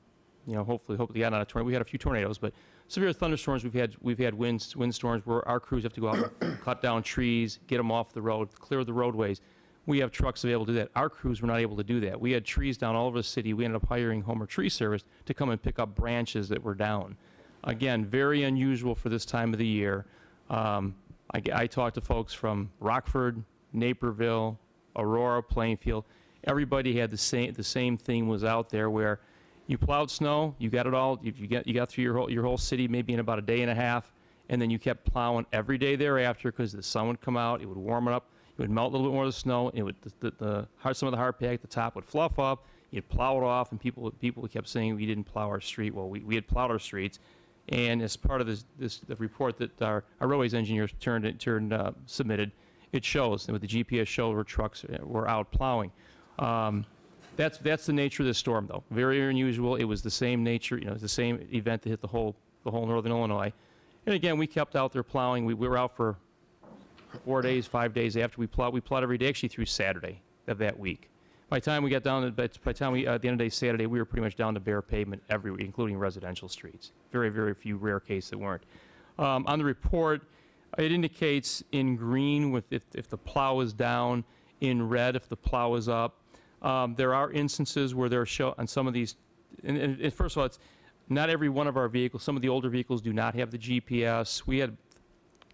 S16: you know, hopefully, hopefully, yeah, not a tornado. We had a few tornadoes, but severe thunderstorms, we've had, we've had winds, windstorms where our crews have to go out, and cut down trees, get them off the road, clear the roadways. We have trucks available to do that. Our crews were not able to do that. We had trees down all over the city. We ended up hiring Homer Tree Service to come and pick up branches that were down. Again, very unusual for this time of the year. Um, I, I talked to folks from Rockford, Naperville, Aurora, Plainfield. Everybody had the same, the same thing was out there where you plowed snow, you got it all, you, you got, you got through your whole, your whole city maybe in about a day and a half, and then you kept plowing every day thereafter because the sun would come out, it would warm it up, it would melt a little bit more of the snow, and it would, the, the, the hard, some of the hard pack, at the top would fluff up, you'd plow it off, and people, people kept saying we didn't plow our street. Well, we, we had plowed our streets, and as part of this, this, the report that our, our roadways engineers turned, turned, uh, submitted, it shows, that with the GPS showed where trucks were out plowing. Um, that's, that's the nature of this storm, though. Very unusual. It was the same nature, you know, the same event that hit the whole, the whole northern Illinois. And again, we kept out there plowing. We, we were out for four days, five days after we plowed. We plowed every day, actually through Saturday of that week. By the time we got down, to, by the time we, at the end of the day, Saturday, we were pretty much down to bare pavement everywhere, including residential streets. Very, very few rare cases that weren't. Um, on the report, it indicates in green with if, if the plow is down, in red if the plow is up. Um, there are instances where there are show on some of these. And, and, and first of all, it's not every one of our vehicles. Some of the older vehicles do not have the GPS. We had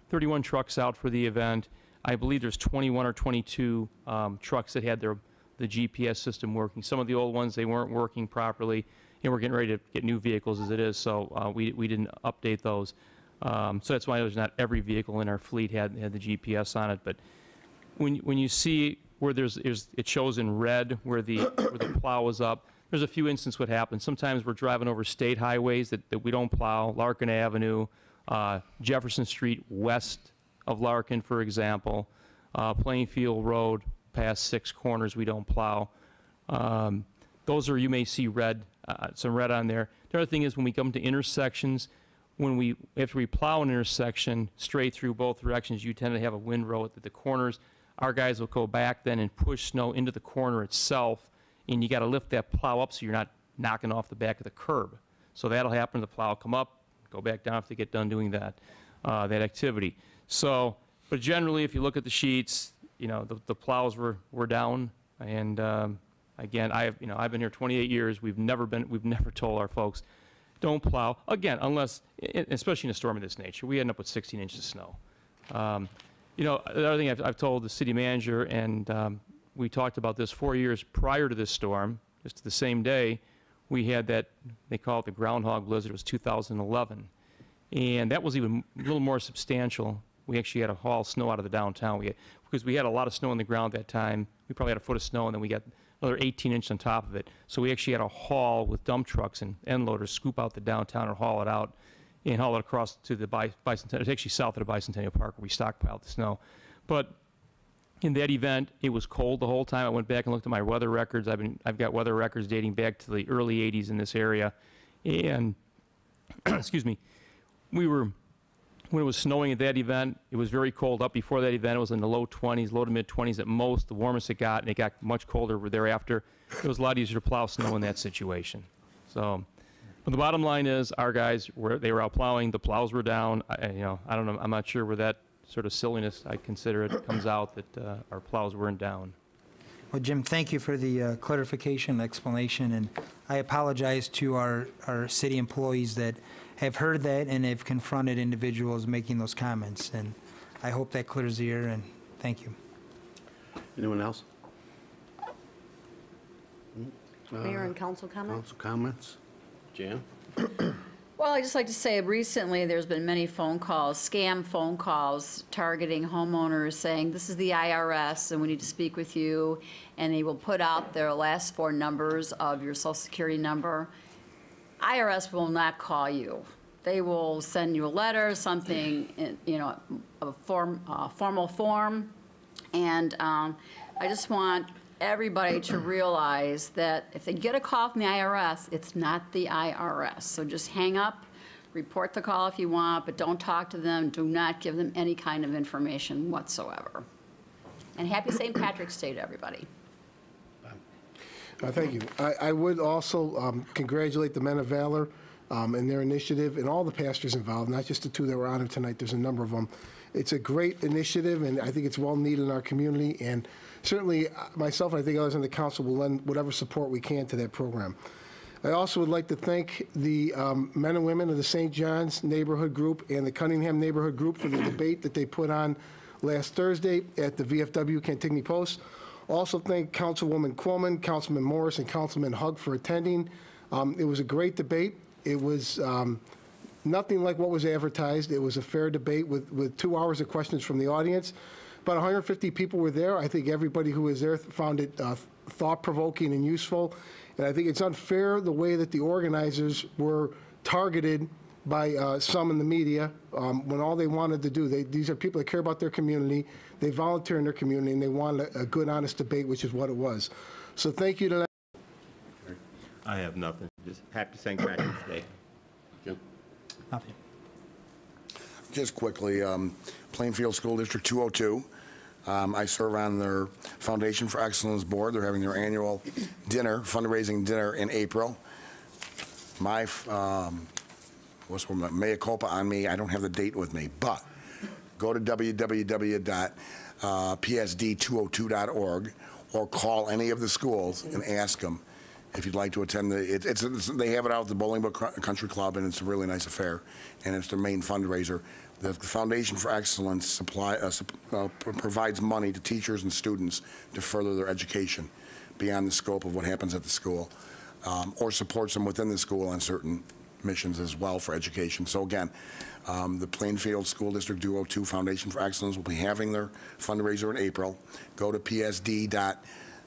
S16: 31 trucks out for the event. I believe there's 21 or 22 um, trucks that had their the GPS system working. Some of the old ones they weren't working properly, and we're getting ready to get new vehicles as it is. So uh, we we didn't update those. Um, so that's why there's not every vehicle in our fleet had had the GPS on it. But when when you see where there's, it shows in red where the where the plow is up. There's a few instances what happens. Sometimes we're driving over state highways that, that we don't plow, Larkin Avenue, uh, Jefferson Street west of Larkin, for example, uh, Plainfield Road past six corners we don't plow. Um, those are you may see red, uh, some red on there. The other thing is when we come to intersections, when we after we plow an intersection straight through both directions, you tend to have a windrow at the corners. Our guys will go back then and push snow into the corner itself, and you got to lift that plow up so you're not knocking off the back of the curb. So that'll happen. The plow will come up, go back down if they get done doing that uh, that activity. So, but generally, if you look at the sheets, you know the, the plows were were down, and um, again, I have you know I've been here 28 years. We've never been we've never told our folks don't plow again unless, especially in a storm of this nature. We end up with 16 inches of snow. Um, You know, the other thing I've, I've told the city manager, and um, we talked about this four years prior to this storm, just the same day, we had that, they call it the groundhog blizzard, it was 2011. And that was even a little more substantial. We actually had to haul snow out of the downtown. We because we had a lot of snow on the ground that time. We probably had a foot of snow, and then we got another 18 inch on top of it. So we actually had to haul with dump trucks and end loaders, scoop out the downtown and haul it out and haul it across to the Bi- Bicentennial, it's actually south of the Bicentennial Park where we stockpiled the snow. But in that event, it was cold the whole time. I went back and looked at my weather records. I've been, I've got weather records dating back to the early 80s in this area. And, excuse me, we were, when it was snowing at that event, it was very cold. Up before that event, it was in the low 20s, low to mid 20s at most, the warmest it got, and it got much colder thereafter. It was a lot easier to plow snow in that situation. So, but the bottom line is, our guys were, they were out plowing, the plows were down. I, you know, I don't know, I'm not sure where that sort of silliness, I consider it, comes out that uh, our plows weren't down.
S8: Well, Jim, thank you for the uh, clarification, explanation, and I apologize to our, our city employees that have heard that and have confronted individuals making those comments, and I hope that clears the air, and thank you.
S2: Anyone else?
S4: Mayor and council uh, comments?
S2: Council comments? Jan?
S1: Well, I'd just like to say, recently, there's been many phone calls, scam phone calls, targeting homeowners, saying, this is the IRS, and we need to speak with you, and they will put out their last four numbers of your social security number. IRS will not call you. They will send you a letter, something, in- you know, a form, formal form, and um, I just want everybody to realize that if they get a call from the IRS, it's not the IRS. So just hang up, report the call if you want, but don't talk to them. Do not give them any kind of information whatsoever. And happy St. Patrick's Day to everybody.
S14: Uh, Thank you. I, I would also um, congratulate the Men of Valor um, and their initiative and all the pastors involved, not just the two that were honored tonight. There's a number of them. It's a great initiative, and I think it's well needed in our community. And certainly, uh, myself and I think others on the council will lend whatever support we can to that program. I also would like to thank the um, men and women of the St. John's Neighborhood Group and the Cunningham Neighborhood Group for the debate that they put on last Thursday at the VFW Cantigny Post. Also thank Councilwoman Quillman, Councilman Morris, and Councilman Hug for attending. Um, It was a great debate. It was um, nothing like what was advertised. It was a fair debate with, with two hours of questions from the audience. About 150 people were there. I think everybody who was there found it uh, thought-provoking and useful. And I think it's unfair the way that the organizers were targeted by uh, some in the media um, when all they wanted to do, they, these are people that care about their community, they volunteer in their community, and they want a, a good, honest debate, which is what it was. So thank you to
S17: I have nothing. Just happy St. Patrick's Day.
S8: Nothing.
S9: Just quickly, um, Plainfield School District 202. Um, I serve on their Foundation for Excellence Board. They're having their annual dinner, fundraising dinner in April. My, um, what's my mea culpa on me, I don't have the date with me, but go to www.psd202.org or call any of the schools and ask them if you'd like to attend the, it- it's, it's- they have it out at the Bolingbrook Country Club, and it's a really nice affair, and it's their main fundraiser. The Foundation for Excellence supply, uh, uh, provides money to teachers and students to further their education beyond the scope of what happens at the school, um, or supports them within the school on certain missions as well for education. So again, um, the Plainfield School District 202 Foundation for Excellence will be having their fundraiser in April. Go to psd dot,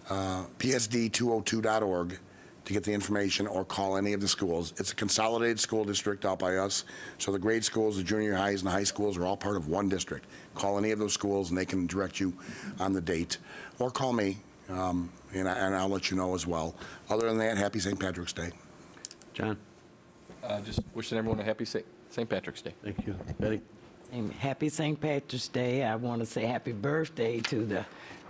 S9: uh, psd202.org to get the information or call any of the schools. It's a consolidated school district out by us, so the grade schools, the junior highs, and the high schools are all part of one district. Call any of those schools, and they can direct you on the date, or call me, um, and I- and I'll let you know as well. Other than that, happy St. Patrick's Day.
S2: John?
S11: Uh, Just wishing everyone a happy St. St. Patrick's Day.
S2: Thank you. Betty?
S15: And happy St. Patrick's Day. I want to say happy birthday to the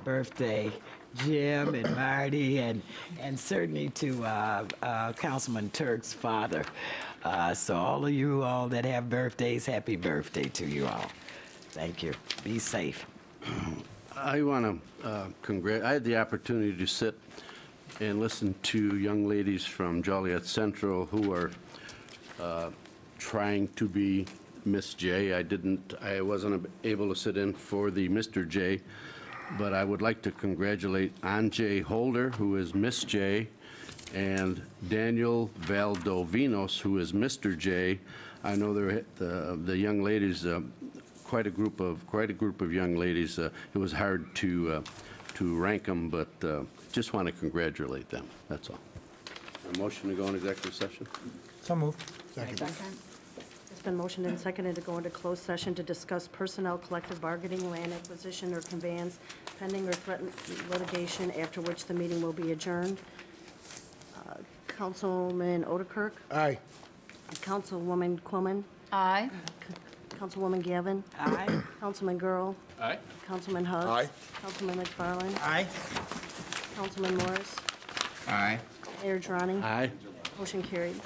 S15: birthday Jim and Marty, and and certainly to uh, uh, Councilman Turk's father. Uh, so all of you all that have birthdays, happy birthday to you all. Thank you. Be safe.
S2: I want to congrat, I had the opportunity to sit and listen to young ladies from Joliet Central who are uh, trying to be Miss J. I didn't, I wasn't able to sit in for the Mr. J, but I would like to congratulate Anjay Holder, who is Miss J, and Daniel Valdovinos, who is Mr. J. I know there, the, the young ladies, uh, quite a group of, quite a group of young ladies. Uh, It was hard to, uh, to rank them, but uh, just want to congratulate them, that's all. A motion to go in executive session?
S8: So moved.
S4: It's been motioned and seconded to go into closed session to discuss personnel, collective bargaining, land acquisition, or conveyance pending or threatened litigation, after which the meeting will be adjourned. Uh, Councilman O'Dekirk?
S14: Aye.
S4: Councilwoman Quillman?
S1: Aye.
S4: Councilwoman Gavin?
S15: Aye.
S4: Councilman Gerl?
S2: Aye.
S4: Councilman Hug?
S9: Aye.
S4: Councilman McFarland?
S8: Aye.
S4: Councilman Morris?
S10: Aye.
S4: Mayor Giarrante?
S2: Aye.
S4: Motion carried.